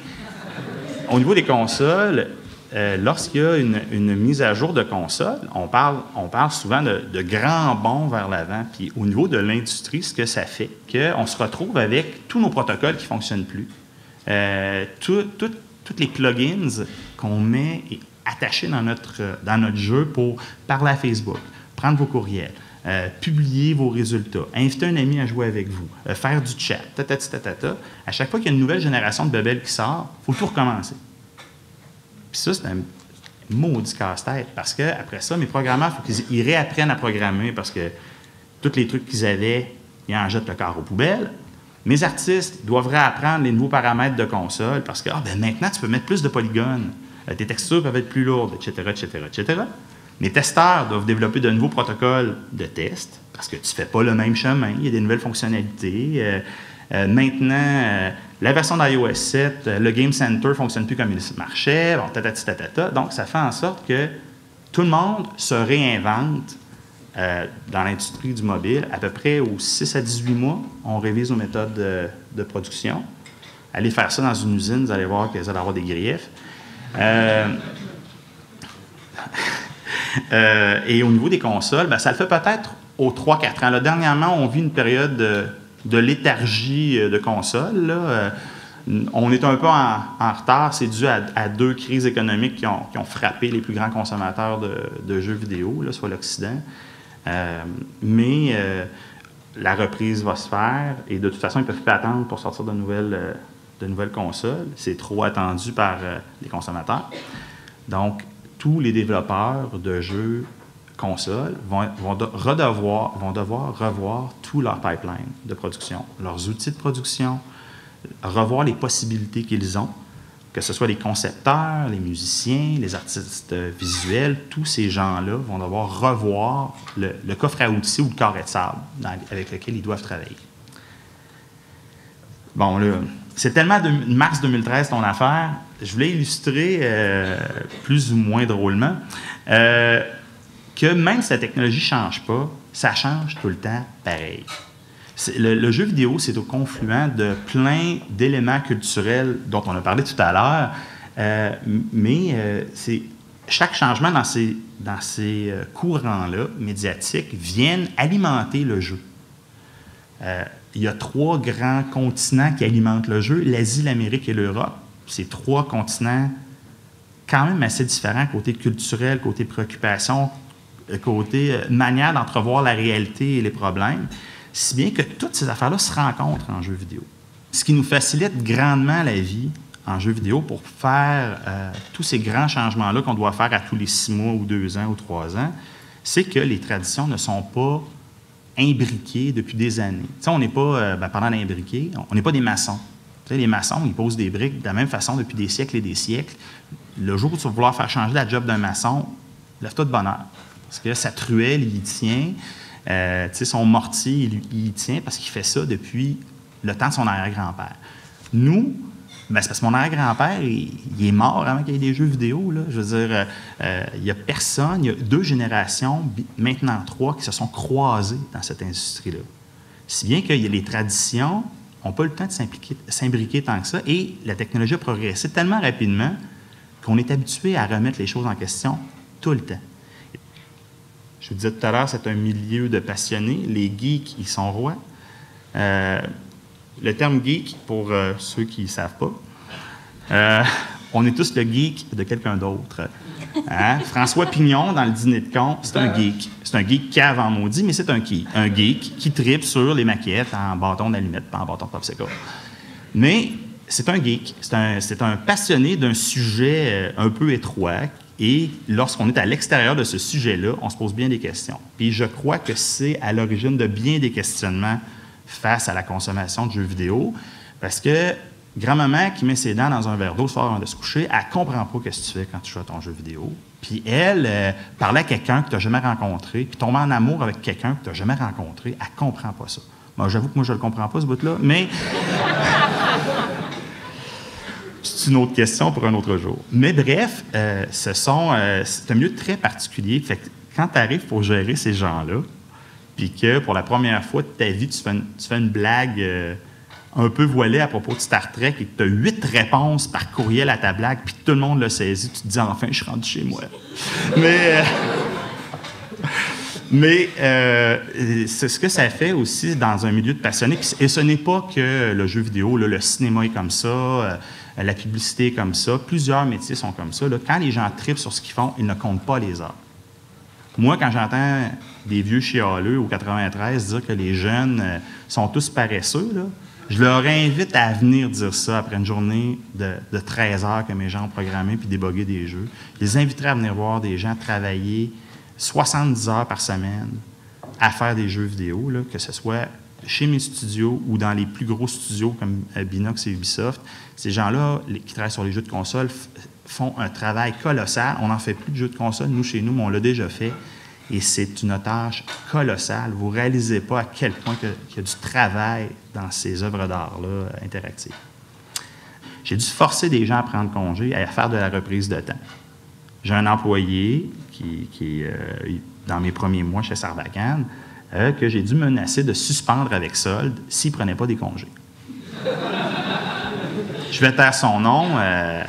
au niveau des consoles, euh, lorsqu'il y a une, mise à jour de console, on parle, on parle souvent de, grands bonds vers l'avant. Puis au niveau de l'industrie, ce que ça fait, qu'on se retrouve avec tous nos protocoles qui ne fonctionnent plus. Euh, toutes les plugins qu'on met attachés dans notre, dans notre jeu pour parler à Facebook, prendre vos courriels, euh, publier vos résultats, inviter un ami à jouer avec vous, faire du chat, ta, ta, ta, À chaque fois qu'il y a une nouvelle génération de bebelles qui sort, il faut tout recommencer. Puis ça, c'est un maudit casse-tête parce qu'après ça, mes programmeurs, il faut qu'ils réapprennent à programmer parce que tous les trucs qu'ils avaient, ils en jettent le corps aux poubelles. Mes artistes doivent réapprendre les nouveaux paramètres de console parce que ah, ben maintenant, tu peux mettre plus de polygones, euh, tes textures peuvent être plus lourdes, etc., etc., etc. Mes testeurs doivent développer de nouveaux protocoles de test parce que tu ne fais pas le même chemin, il y a des nouvelles fonctionnalités. Euh, euh, maintenant, la version d'iOS 7, euh, le Game Center ne fonctionne plus comme il marchait, bon, Donc, ça fait en sorte que tout le monde se réinvente euh, dans l'industrie du mobile. À peu près aux 6 à 18 mois, on révise nos méthodes de, production. Allez faire ça dans une usine, vous allez voir que vous allez avoir des griefs. (laughs) Euh, et au niveau des consoles, ben, ça le fait peut-être aux 3-4 ans. Là, dernièrement, on vit une période de léthargie euh, de console. Euh, on est un peu en, retard. C'est dû à, deux crises économiques qui ont, frappé les plus grands consommateurs de, jeux vidéo, soit l'Occident. Euh, mais la reprise va se faire et de toute façon, ils ne peuvent plus attendre pour sortir de nouvelles, de nouvelles consoles. C'est trop attendu par les consommateurs. Donc, tous les développeurs de jeux consoles vont, redevoir, vont devoir revoir tout leur pipeline de production, leurs outils de production, revoir les possibilités qu'ils ont, que ce soit les concepteurs, les musiciens, les artistes visuels, tous ces gens-là vont devoir revoir le, coffre à outils ou le carré de sable avec lequel ils doivent travailler. Bon, là, c'est tellement mars 2013 ton affaire. Je voulais illustrer euh, plus ou moins drôlement. Euh, que même si la technologie ne change pas, ça change tout le temps pareil. Le, jeu vidéo, c'est au confluent de plein d'éléments culturels dont on a parlé tout à l'heure, euh, mais euh, chaque changement dans ces, euh, courants-là médiatiques viennent alimenter le jeu. il y a trois grands continents qui alimentent le jeu, l'Asie, l'Amérique et l'Europe. Ces trois continents quand même assez différents côté culturel, côté préoccupation, côté manière d'entrevoir la réalité et les problèmes, si bien que toutes ces affaires-là se rencontrent en jeu vidéo. Ce qui nous facilite grandement la vie en jeu vidéo pour faire euh, tous ces grands changements-là qu'on doit faire à tous les six mois ou deux ans ou trois ans, c'est que les traditions ne sont pas imbriquées depuis des années. on n'est pas, euh, ben, on n'est pas des maçons. les maçons, ils posent des briques de la même façon depuis des siècles et des siècles. Le jour où tu vas vouloir faire changer la job d'un maçon, lève-toi de bonheur. Parce que sa truelle, il y tient. Euh, son mortier, il, y tient parce qu'il fait ça depuis le temps de son arrière-grand-père. Nous, ben, c'est parce que mon arrière-grand-père, il, est mort avant qu'il y ait des jeux vidéo. Là. Je veux dire, euh, il n'y a personne, il y a deux générations, maintenant trois, qui se sont croisées dans cette industrie-là. Si bien a les traditions, n'ont pas le temps de s'imbriquer tant que ça, et la technologie a progressé tellement rapidement qu'on est habitué à remettre les choses en question tout le temps. Je vous disais tout à l'heure, c'est un milieu de passionnés. Les geeks, ils sont rois. Euh, le terme geek, pour euh, ceux qui ne savent pas, euh, on est tous le geek de quelqu'un d'autre. Hein? François Pignon, dans le dîner de con, c'est un geek. C'est un geek cave en maudit, mais c'est un, geek. un geek qui tripe sur les maquettes en bâton d'allumette, pas en bâton de popsicle. Mais c'est un geek, c'est un, passionné d'un sujet un peu étroit. Et lorsqu'on est à l'extérieur de ce sujet-là, on se pose bien des questions. Puis je crois que c'est à l'origine de bien des questionnements face à la consommation de jeux vidéo. Parce que grand-maman qui met ses dents dans un verre d'eau soir avant de se coucher, elle ne comprend pas ce que tu fais quand tu joues à ton jeu vidéo. Puis elle, euh, parlait à quelqu'un que tu n'as jamais rencontré, puis tomber en amour avec quelqu'un que tu n'as jamais rencontré, elle ne comprend pas ça. Moi, j'avoue que moi, je ne le comprends pas, ce bout-là, mais (laughs) c'est une autre question pour un autre jour. Mais bref, euh, ce sont, euh, c'est un milieu très particulier. Fait que quand tu arrives pour gérer ces gens-là, puis que pour la première fois de ta vie, tu fais une, blague euh, un peu voilée à propos de Star Trek et que tu as huit réponses par courriel à ta blague, puis tout le monde le saisit, tu te dis enfin, je suis rendu chez moi. (laughs) Mais. (laughs) Mais c'est ce que ça fait aussi dans un milieu de passionnés. Et ce n'est pas que le jeu vidéo, le cinéma est comme ça, la publicité est comme ça. Plusieurs métiers sont comme ça. Quand les gens tripent sur ce qu'ils font, ils ne comptent pas les heures. Moi, quand j'entends des vieux chialeux au 93 dire que les jeunes euh, sont tous paresseux, je leur invite à venir dire ça après une journée de, 13 heures que mes gens ont programmé puis déboguer des jeux. Je les inviterai à venir voir des gens travailler 70 heures par semaine à faire des jeux vidéo, que ce soit chez mes studios ou dans les plus gros studios comme euh, Binox et Ubisoft, ces gens-là qui travaillent sur les jeux de console font un travail colossal. On n'en fait plus de jeux de console, nous, chez nous, mais on l'a déjà fait. Et c'est une tâche colossale. Vous ne réalisez pas à quel point il y a du travail dans ces œuvres d'art-là interactives. J'ai dû forcer des gens à prendre congé, à faire de la reprise de temps. J'ai un employé qui, euh, dans mes premiers mois chez Sarbacane, euh, que j'ai dû menacer de suspendre avec solde s'il ne prenait pas des congés. Je vais taire son nom, euh,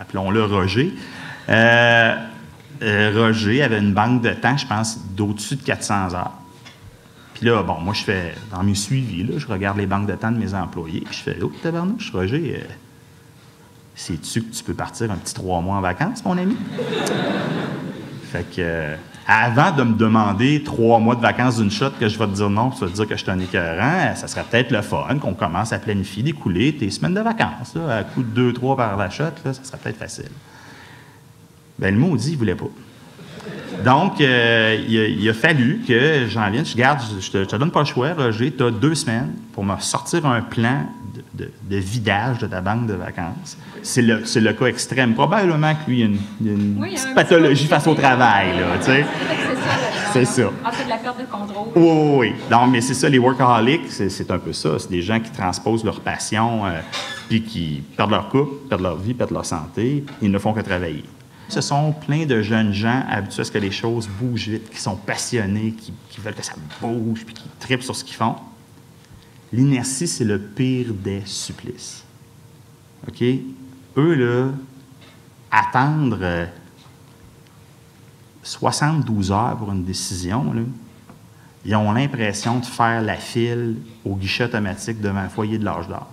appelons-le Roger. Euh, Roger avait une banque de temps, je pense, d'au-dessus de 400 heures. Puis là, bon, moi, je fais, dans mes suivis, là, je regarde les banques de temps de mes employés, puis je fais, oh, tabarnouche, Roger, sais-tu que tu peux partir un petit trois mois en vacances, mon ami? fait que avant de me demander trois mois de vacances d'une shot que je vais te dire non, vas te dire que je suis un écœurant, ça serait peut-être le fun qu'on commence à planifier, d'écouler tes semaines de vacances. à coup de deux, trois par la shot, ça serait peut-être facile. Ben, le maudit, il ne voulait pas. Donc, euh, il, a, fallu que j'en vienne. Je garde, je, te, te, donne pas le choix, Roger. Tu as deux semaines pour me sortir un plan de, vidage de ta banque de vacances. C'est le, le, cas extrême. Probablement qu'il y a une, petite pathologie face au travail. Là, c'est ça. Ah, c'est de la perte de contrôle. Oui, oui. Non, mais c'est ça, les workaholics, c'est un peu ça. C'est des gens qui transposent leur passion, euh, puis qui perdent leur couple, perdent leur vie, perdent leur santé. Ils ne font que travailler. Ce sont plein de jeunes gens habitués à ce que les choses bougent vite, qui sont passionnés, qui, qui veulent que ça bouge, puis qui tripent sur ce qu'ils font. L'inertie, c'est le pire des supplices. OK? Eux, là, attendre 72 euh, heures pour une décision, là, ils ont l'impression de faire la file au guichet automatique devant un foyer de l'âge d'or.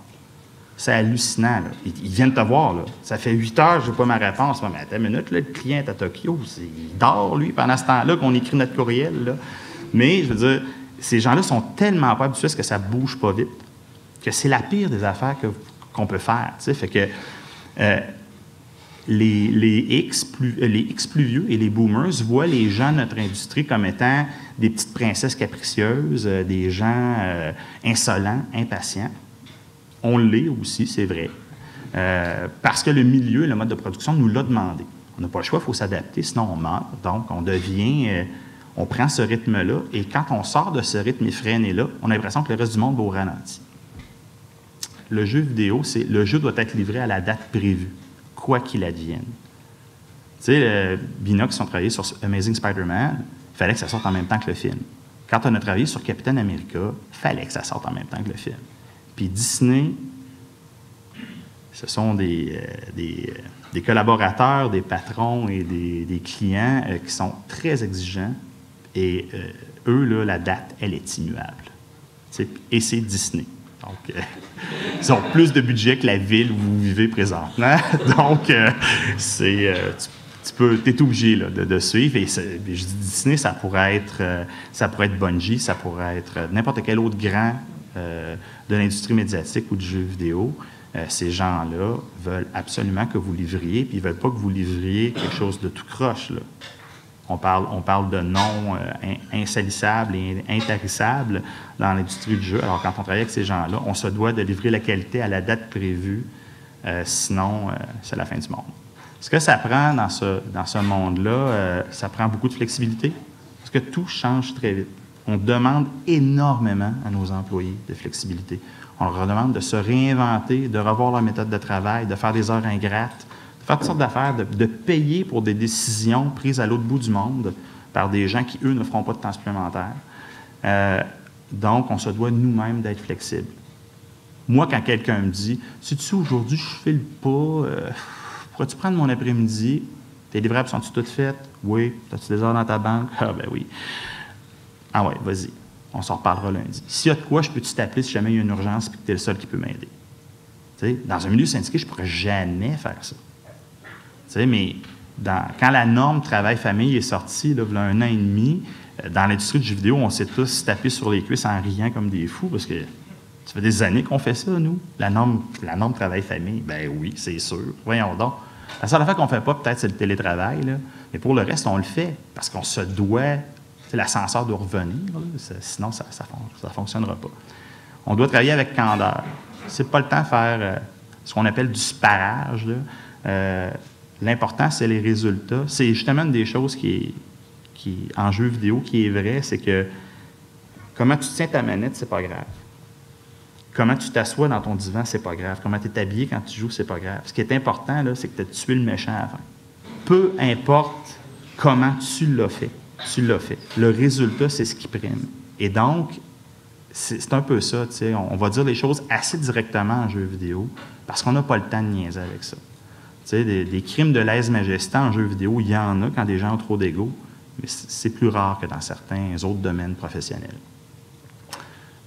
C'est hallucinant. Là. Ils, viennent te voir. Là. Ça fait 8 heures, je n'ai pas ma réponse. Mais attends une minute, le client est à Tokyo. il dort, lui, pendant ce temps-là qu'on écrit notre courriel. Là. Mais, je veux dire, ces gens-là sont tellement pas habitués à ce que ça bouge pas vite que c'est la pire des affaires qu'on peut faire. Fait que euh, les, les, X plus, euh, les X plus vieux et les boomers voient les gens de notre industrie comme étant des petites princesses capricieuses, euh, des gens insolents, impatients. On l'est aussi, c'est vrai. parce que le milieu, le mode de production nous l'a demandé. On n'a pas le choix, il faut s'adapter, sinon on meurt. Donc, on devient on prend ce rythme-là, et quand on sort de ce rythme effréné-là, on a l'impression que le reste du monde va au ralenti. Le jeu vidéo, c'est le jeu doit être livré à la date prévue, quoi qu'il advienne. Tu sais, Binox, ont travaillé sur Amazing Spider-Man, il fallait que ça sorte en même temps que le film. Quand on a travaillé sur Captain America, il fallait que ça sorte en même temps que le film. Puis Disney, ce sont des, euh, euh, collaborateurs, des patrons et des, clients euh, qui sont très exigeants et euh, eux, là, la date, elle est immuable. et c'est Disney. Donc, euh, (laughs) ils ont plus de budget que la ville où vous vivez présentement. (laughs) Donc, euh, tu, peux, es obligé de, suivre. Et je dis Disney, ça pourrait être, ça pourrait être Bungie, ça pourrait être n'importe quel autre grand de l'industrie médiatique ou du jeu vidéo. ces gens-là veulent absolument que vous livriez, puis ils ne veulent pas que vous livriez quelque chose de tout croche. Là. On parle, de non euh, et intarissables dans l'industrie du jeu. Alors, quand on travaille avec ces gens-là, on se doit de livrer la qualité à la date prévue, euh, sinon, c'est la fin du monde. Ce que ça prend dans ce, dans ce monde-là, ça prend beaucoup de flexibilité, parce que tout change très vite. On demande énormément à nos employés de flexibilité. On leur demande de se réinventer, de revoir leur méthode de travail, de faire des heures ingrates, toutes sortes d'affaires, de, payer pour des décisions prises à l'autre bout du monde par des gens qui, eux, ne feront pas de temps supplémentaire. Euh, donc, on se doit nous-mêmes d'être flexibles. Moi, quand quelqu'un me dit Si tu aujourd'hui, je file pas, euh, pourrais-tu prendre mon après-midi? Tes livrables sont-ils toutes faites? Oui. As-tu des heures dans ta banque Ah, ben oui. Ah, ouais, vas-y. On s'en reparlera lundi. S'il y a de quoi, je peux t'appeler si jamais il y a une urgence et que tu es le seul qui peut m'aider. Dans un milieu syndiqué, je ne pourrais jamais faire ça. Mais quand la norme travail-famille est sortie, il y a un an et demi, euh, dans l'industrie du jeu vidéo, on s'est tous tapés sur les cuisses en riant comme des fous parce que ça fait des années qu'on fait ça, nous. La norme, la norme travail-famille, ben oui, c'est sûr. Voyons donc. La seule affaire qu'on ne fait pas, peut-être, c'est le télétravail. Mais pour le reste, on le fait parce qu'on se doit l'ascenseur doit revenir, sinon ça ne fonctionnera pas. On doit travailler avec candeur. Ce n'est pas le temps de faire euh, ce qu'on appelle du sparage. Euh, l'important, c'est les résultats. C'est justement une des choses qui qui, en jeu vidéo qui est vrai, c'est que comment tu tiens ta manette, c'est pas grave. Comment tu t'assois dans ton divan, c'est pas grave. Comment tu es habillé quand tu joues, c'est pas grave. Ce qui est important, c'est que tu as tué le méchant avant. Peu importe comment tu l'as fait tu l'as fait. Le résultat, c'est ce qui prime. Et donc, c'est un peu ça, tu sais, on, va dire les choses assez directement en jeu vidéo parce qu'on n'a pas le temps de niaiser avec ça. Sais, des, crimes de lèse-majesté en jeu vidéo, il y en a quand des gens ont trop d'ego, mais c'est plus rare que dans certains autres domaines professionnels.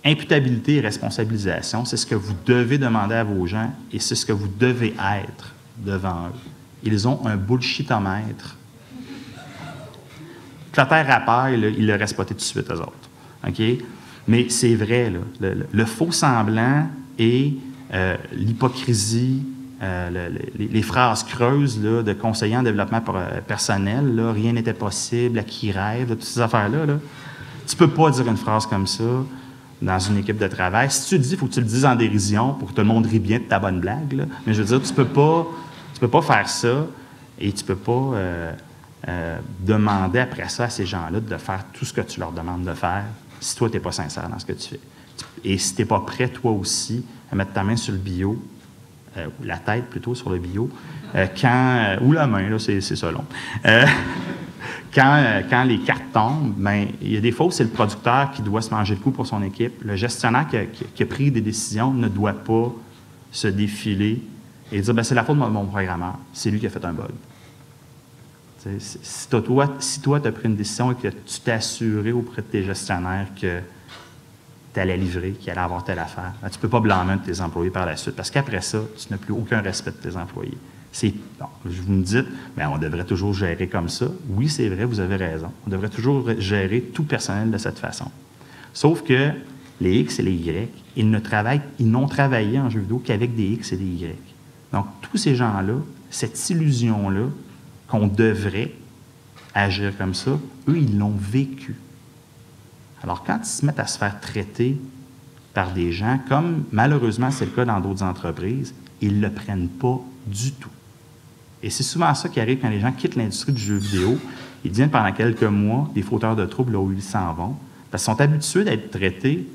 Imputabilité et responsabilisation, c'est ce que vous devez demander à vos gens et c'est ce que vous devez être devant eux. Ils ont un bullshitomètre Clotaire rappelle, il le reste tout de suite aux autres. OK? Mais c'est vrai, le, faux semblant et euh, l'hypocrisie, euh, les, phrases creuses de conseillers en développement euh, personnel, rien n'était possible, à qui rêve, toutes ces affaires-là. Là. Tu peux pas dire une phrase comme ça dans une équipe de travail. Si tu le dis, il faut que tu le dises en dérision pour que tout le monde rit bien de ta bonne blague. Mais je veux dire, tu peux peux pas faire ça et tu peux pas euh, demander après ça à ces gens-là de faire tout ce que tu leur demandes de faire si toi, tu n'es pas sincère dans ce que tu fais. Et si tu n'es pas prêt, toi aussi, à mettre ta main sur le bio, euh, la tête plutôt sur le bio, euh, quand, ou la main, là, c'est, ça long. (laughs) quand, quand les cartes tombent, ben, il y a des fois c'est le producteur qui doit se manger le coup pour son équipe. Le gestionnaire qui a, pris des décisions ne doit pas se défiler et dire ben, c'est la faute de mon programmeur, c'est lui qui a fait un bug. Si toi, si toi, tu as pris une décision et que tu t'es assuré auprès de tes gestionnaires que allais livrer, qu'il allait avoir telle affaire, ben, tu ne peux pas blâmer tes employés par la suite parce qu'après ça, tu n'as plus aucun respect de tes employés. C'est, vous me dites, mais on devrait toujours gérer comme ça. Oui, c'est vrai, vous avez raison. On devrait toujours gérer tout personnel de cette façon. Sauf que les X et les Y, ils ne travaillent, ils n'ont travaillé en jeu vidéo qu'avec des X et des Y. Donc, tous ces gens-là, cette illusion-là, qu'on devrait agir comme ça, eux, ils l'ont vécu. Alors, quand ils se mettent à se faire traiter par des gens, comme malheureusement c'est le cas dans d'autres entreprises, ils ne le prennent pas du tout. Et c'est souvent ça qui arrive quand les gens quittent l'industrie du jeu vidéo. Ils viennent pendant quelques mois des fauteurs de troubles là où ils s'en vont, parce qu'ils sont habitués d'être traités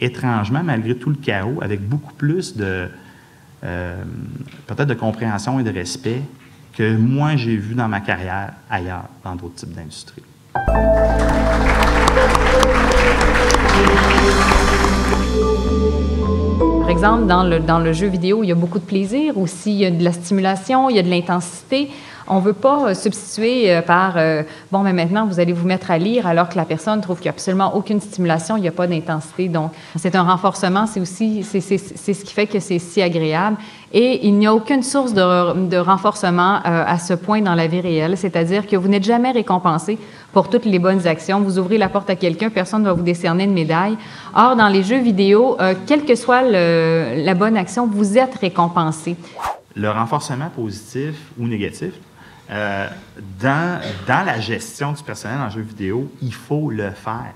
étrangement, malgré tout le chaos, avec beaucoup plus de, euh, peut-être de compréhension et de respect que moi j'ai vu dans ma carrière ailleurs, dans d'autres types d'industries. Dans le, dans le jeu vidéo, il y a beaucoup de plaisir, aussi il y a de la stimulation, il y a de l'intensité. On ne veut pas substituer par bon, mais maintenant vous allez vous mettre à lire alors que la personne trouve qu'il n'y a absolument aucune stimulation, il n'y a pas d'intensité. Donc, c'est un renforcement, c'est aussi c'est ce qui fait que c'est si agréable. Et il n'y a aucune source de, de renforcement euh, à ce point dans la vie réelle, c'est-à-dire que vous n'êtes jamais récompensé pour toutes les bonnes actions. Vous ouvrez la porte à quelqu'un, personne ne va vous décerner une médaille. Or, dans les jeux vidéo, euh, quelle que soit la bonne action, vous êtes récompensé. Le renforcement positif ou négatif, euh, dans, la gestion du personnel en jeu vidéo, il faut le faire.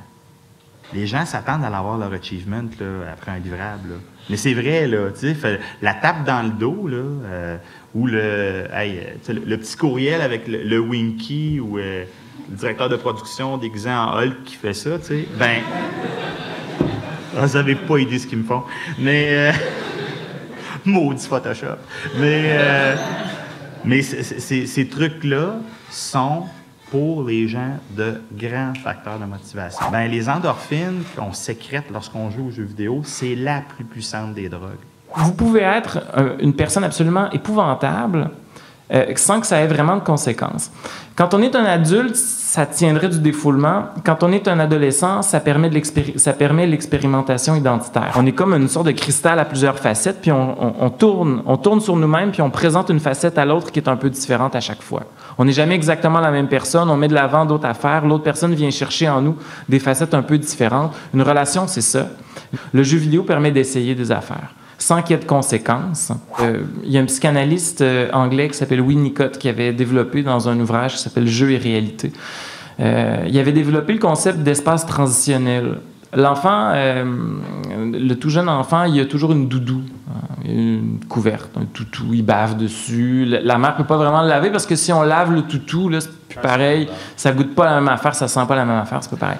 Les gens s'attendent à avoir leur achievement après un livrable. Mais c'est vrai, là, sais, la tape dans le dos, là, euh, ou le, le, petit courriel avec le, Winky ou euh, le directeur de production déguisé en Hulk qui fait ça, tu ben, vous n'avez pas idée ce qu'ils me font. Mais, euh, (laughs) maudit Photoshop. Mais, mais ces trucs-là sont pour les gens de grands facteurs de motivation. Ben, les endorphines qu'on sécrète lorsqu'on joue aux jeux vidéo, c'est la plus puissante des drogues. Vous pouvez être euh, une personne absolument épouvantable euh, sans que ça ait vraiment de conséquences. Quand on est un adulte, ça tiendrait du défoulement. Quand on est un adolescent, ça permet, l'expérimentation identitaire. On est comme une sorte de cristal à plusieurs facettes, puis on, tourne, on tourne sur nous-mêmes, puis on présente une facette à l'autre qui est un peu différente à chaque fois. On n'est jamais exactement la même personne, on met de l'avant d'autres affaires, l'autre personne vient chercher en nous des facettes un peu différentes. Une relation, c'est ça. Le jeu vidéo permet d'essayer des affaires sans qu'il y ait de conséquences. Euh, il y a un psychanalyste euh, anglais qui s'appelle Winnicott qui avait développé dans un ouvrage qui s'appelle Jeu et réalité. Euh, il avait développé le concept d'espace transitionnel. L'enfant, le tout jeune enfant, il a toujours une doudou, hein, une couverte, un toutou, il bave dessus. La mère peut pas vraiment le laver parce que si on lave le toutou, c'est plus pareil, ça goûte pas la même affaire, ça sent pas la même affaire, c'est pas pareil.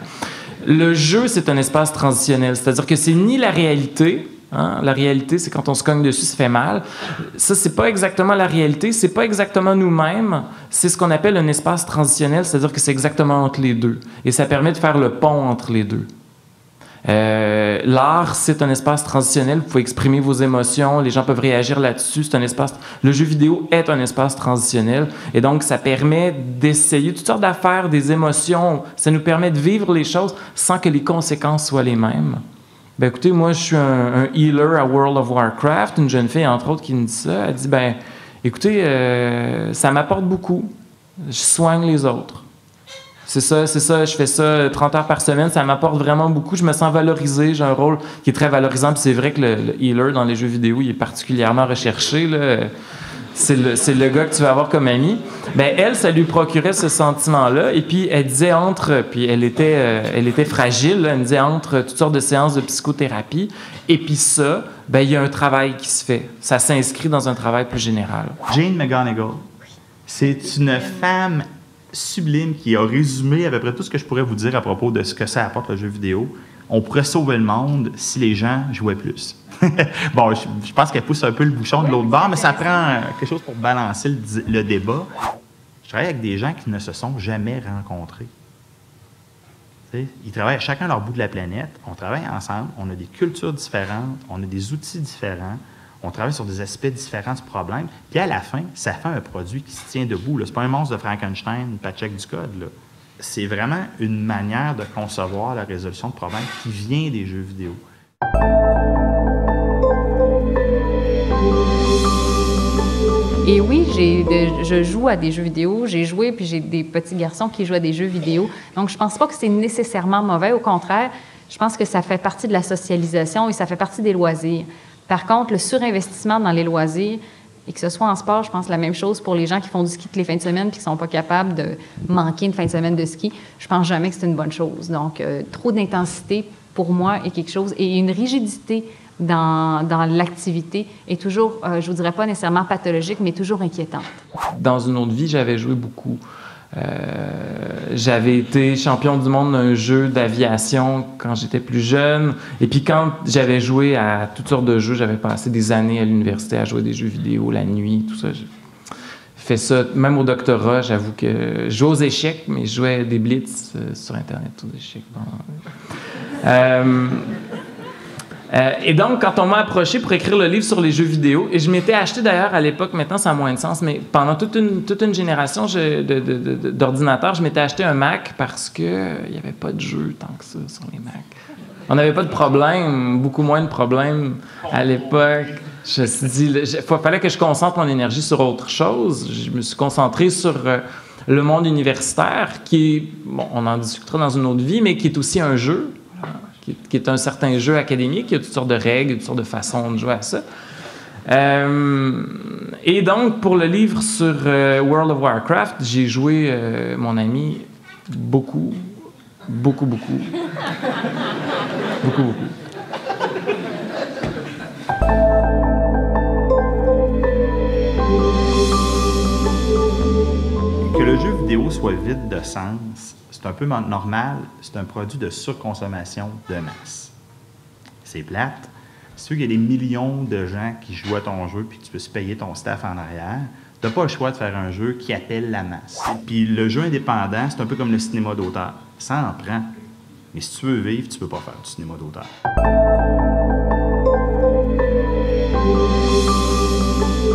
Le jeu, c'est un espace transitionnel, c'est-à-dire que c'est ni la réalité, Hein? La réalité, c'est quand on se cogne dessus, ça fait mal. Ça, c'est pas exactement la réalité, c'est pas exactement nous-mêmes. C'est ce qu'on appelle un espace transitionnel, c'est-à-dire que c'est exactement entre les deux. Et ça permet de faire le pont entre les deux. Euh, L'art, c'est un espace transitionnel. Vous pouvez exprimer vos émotions. Les gens peuvent réagir là-dessus. C'est un espace. Le jeu vidéo est un espace transitionnel, et donc ça permet d'essayer toutes sortes d'affaires, des émotions. Ça nous permet de vivre les choses sans que les conséquences soient les mêmes. Ben écoutez, moi je suis un, healer à World of Warcraft, une jeune fille entre autres qui me dit ça. Elle dit ben écoutez, euh, ça m'apporte beaucoup. Je soigne les autres. C'est ça, c'est ça, je fais ça 30 heures par semaine, ça m'apporte vraiment beaucoup, je me sens valorisé, j'ai un rôle qui est très valorisant, puis c'est vrai que le, le, healer dans les jeux vidéo, il est particulièrement recherché. Là c'est le, gars que tu vas avoir comme ami. Ben elle, ça lui procurait ce sentiment-là. Et puis elle disait entre, puis elle était, euh, elle était fragile. elle disait entre toutes sortes de séances de psychothérapie. Et puis ça, ben il y a un travail qui se fait. Ça s'inscrit dans un travail plus général. Jane McGonigal, c'est une femme sublime qui a résumé à peu près tout ce que je pourrais vous dire à propos de ce que ça apporte le jeu vidéo. On pourrait sauver le monde si les gens jouaient plus. (laughs) bon, je, pense qu'elle pousse un peu le bouchon de l'autre bord, mais ça prend quelque chose pour balancer le, débat. Je travaille avec des gens qui ne se sont jamais rencontrés. ils travaillent chacun à leur bout de la planète. On travaille ensemble. On a des cultures différentes. On a des outils différents. On travaille sur des aspects différents du problème. Puis à la fin, ça fait un produit qui se tient debout. Ce n'est pas un monstre de Frankenstein, pas check du code. C'est vraiment une manière de concevoir la résolution de problèmes qui vient des jeux vidéo. Et oui, je joue à des jeux vidéo, j'ai joué, puis j'ai des petits garçons qui jouent à des jeux vidéo. Donc, je pense pas que c'est nécessairement mauvais. Au contraire, je pense que ça fait partie de la socialisation et ça fait partie des loisirs. Par contre, le surinvestissement dans les loisirs, et que ce soit en sport, je pense la même chose pour les gens qui font du ski toutes les fins de semaine puis qui sont pas capables de manquer une fin de semaine de ski. Je pense jamais que c'est une bonne chose. Donc, euh, trop d'intensité, pour moi, est quelque chose, et une rigidité dans, dans l'activité est toujours, euh, je vous dirais pas nécessairement pathologique, mais toujours inquiétante. Dans une autre vie, j'avais joué beaucoup. Euh, j'avais été champion du monde d'un jeu d'aviation quand j'étais plus jeune. Et puis quand j'avais joué à toutes sortes de jeux, j'avais passé des années à l'université à jouer des jeux vidéo la nuit, tout ça. J'ai fait ça, même au doctorat, j'avoue que je jouais aux échecs, mais je jouais des blitz euh, sur Internet aux échecs. Euh, et donc, quand on m'a approché pour écrire le livre sur les jeux vidéo, et je m'étais acheté d'ailleurs à l'époque, maintenant ça a moins de sens, mais pendant toute une, toute une génération d'ordinateurs, je m'étais acheté un Mac parce qu'il n'y avait pas de jeux tant que ça sur les Macs. On n'avait pas de problème, beaucoup moins de problèmes à l'époque. Je me suis dit, il fallait que je concentre mon énergie sur autre chose. Je me suis concentré sur euh, le monde universitaire, qui bon, on en discutera dans une autre vie, mais qui est aussi un jeu, qui, est un certain jeu académique. Il y a toutes sortes de règles, toutes sortes de façons de jouer à ça. Euh, et donc, pour le livre sur euh, World of Warcraft, j'ai joué, mon ami, beaucoup, beaucoup, beaucoup. beaucoup, beaucoup. Que le jeu vidéo soit vide de sens, c'est un peu normal, c'est un produit de surconsommation de masse. C'est plate. C'est sûr qu'il y a des millions de gens qui jouent à ton jeu puis tu peux se payer ton staff en arrière. Tu n'as pas le choix de faire un jeu qui appelle la masse. Puis le jeu indépendant, c'est un peu comme le cinéma d'auteur. Ça en prend. Mais si tu veux vivre, tu peux pas faire du cinéma d'auteur.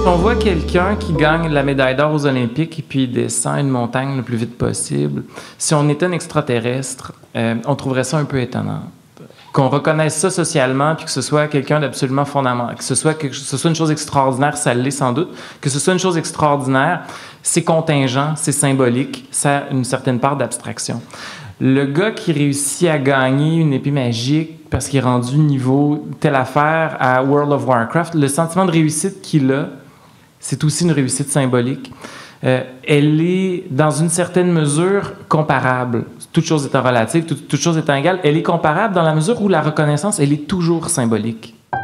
On voit quelqu'un qui gagne la médaille d'or aux Olympiques et puis descend une montagne le plus vite possible. Si on était un extraterrestre, euh, on trouverait ça un peu étonnant. Qu'on reconnaisse ça socialement, puis que ce soit quelqu'un d'absolument fondamental, que ce soit, que ce soit une chose extraordinaire, ça l'est sans doute, que ce soit une chose extraordinaire, c'est contingent, c'est symbolique, ça a une certaine part d'abstraction. Le gars qui réussit à gagner une épée magique parce qu'il est rendu niveau telle affaire à World of Warcraft, le sentiment de réussite qu'il a, c'est aussi une réussite symbolique. Euh, elle est, dans une certaine mesure, comparable. Toute chose étant relative, toute, toute chose étant égale, elle est comparable dans la mesure où la reconnaissance, elle est toujours symbolique. Tu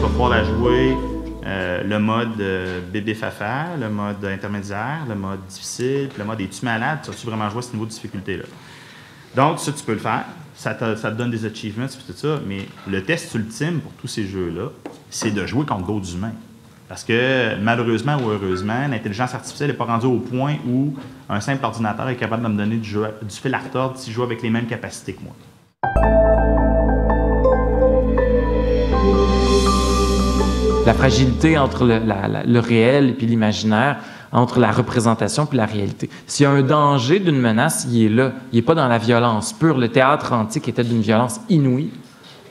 vas pouvoir la jouer euh, le mode euh, bébé fafa, le mode intermédiaire, le mode difficile, le mode es-tu malade? Tu vas-tu vraiment jouer à ce niveau de difficulté-là? Donc, ça, tu peux le faire. Ça te, donne des achievements, tout ça. Mais le test ultime pour tous ces jeux-là, c'est de jouer contre d'autres humains. Parce que, malheureusement ou heureusement, l'intelligence artificielle n'est pas rendue au point où un simple ordinateur est capable de me donner du, fil à retordre si je joue avec les mêmes capacités que moi. La fragilité entre le, le réel et l'imaginaire, entre la représentation puis la réalité. S'il y a un danger d'une menace, il est là. Il n'est pas dans la violence pure. Le théâtre antique était d'une violence inouïe.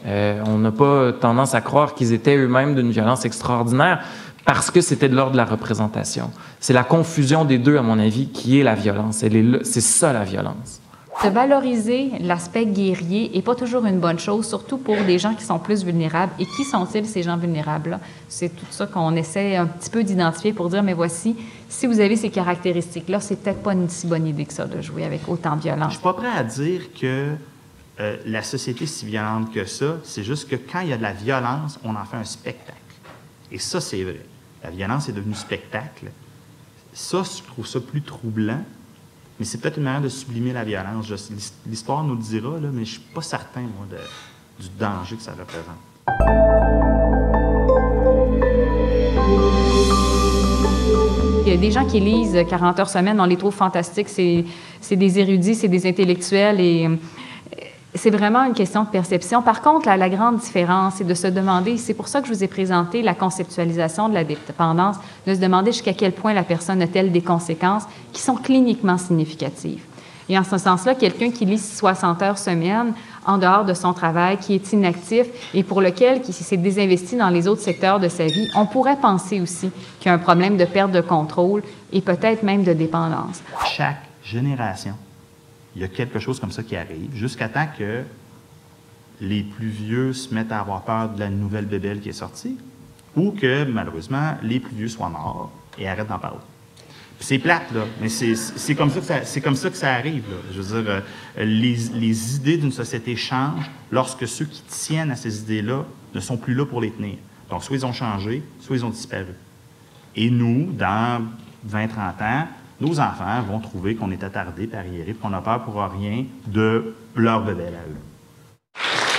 Euh, on n'a pas tendance à croire qu'ils étaient eux-mêmes d'une violence extraordinaire parce que c'était de l'ordre de la représentation. C'est la confusion des deux, à mon avis, qui est la violence. C'est ça la violence. De valoriser l'aspect guerrier n'est pas toujours une bonne chose, surtout pour des gens qui sont plus vulnérables. Et qui sont-ils, ces gens vulnérables-là? C'est tout ça qu'on essaie un petit peu d'identifier pour dire, mais voici, si vous avez ces caractéristiques-là, c'est peut-être pas une si bonne idée que ça de jouer avec autant de violence. Je suis pas prêt à dire que euh, la société est si violente que ça. C'est juste que quand il y a de la violence, on en fait un spectacle. Et ça, c'est vrai. La violence est devenue spectacle. Ça, je trouve ça plus troublant mais c'est peut-être une manière de sublimer la violence. L'histoire nous le dira, là, mais je ne suis pas certain, moi, du danger que ça représente. Il y a des gens qui lisent 40 heures semaine, on les trouve fantastiques. C'est des érudits, c'est des intellectuels et c'est vraiment une question de perception. Par contre, la, grande différence, c'est de se demander, c'est pour ça que je vous ai présenté la conceptualisation de la dépendance, de se demander jusqu'à quel point la personne a-t-elle des conséquences qui sont cliniquement significatives. Et en ce sens-là, quelqu'un qui lit 60 heures semaine en dehors de son travail, qui est inactif et pour lequel qui s'est désinvesti dans les autres secteurs de sa vie, on pourrait penser aussi qu'il y a un problème de perte de contrôle et peut-être même de dépendance. Chaque génération il y a quelque chose comme ça qui arrive, jusqu'à temps que les plus vieux se mettent à avoir peur de la nouvelle bébelle qui est sortie, ou que, malheureusement, les plus vieux soient morts et arrêtent d'en parler. C'est plate, là, mais c'est comme, ça que ça, arrive. Je veux dire, euh, les, les, idées d'une société changent lorsque ceux qui tiennent à ces idées-là ne sont plus là pour les tenir. Donc, soit ils ont changé, soit ils ont disparu. Et nous, dans 20-30 ans, nos enfants vont trouver qu'on est attardé, arriéré, qu'on n'a peur pour rien de leur bébé à eux.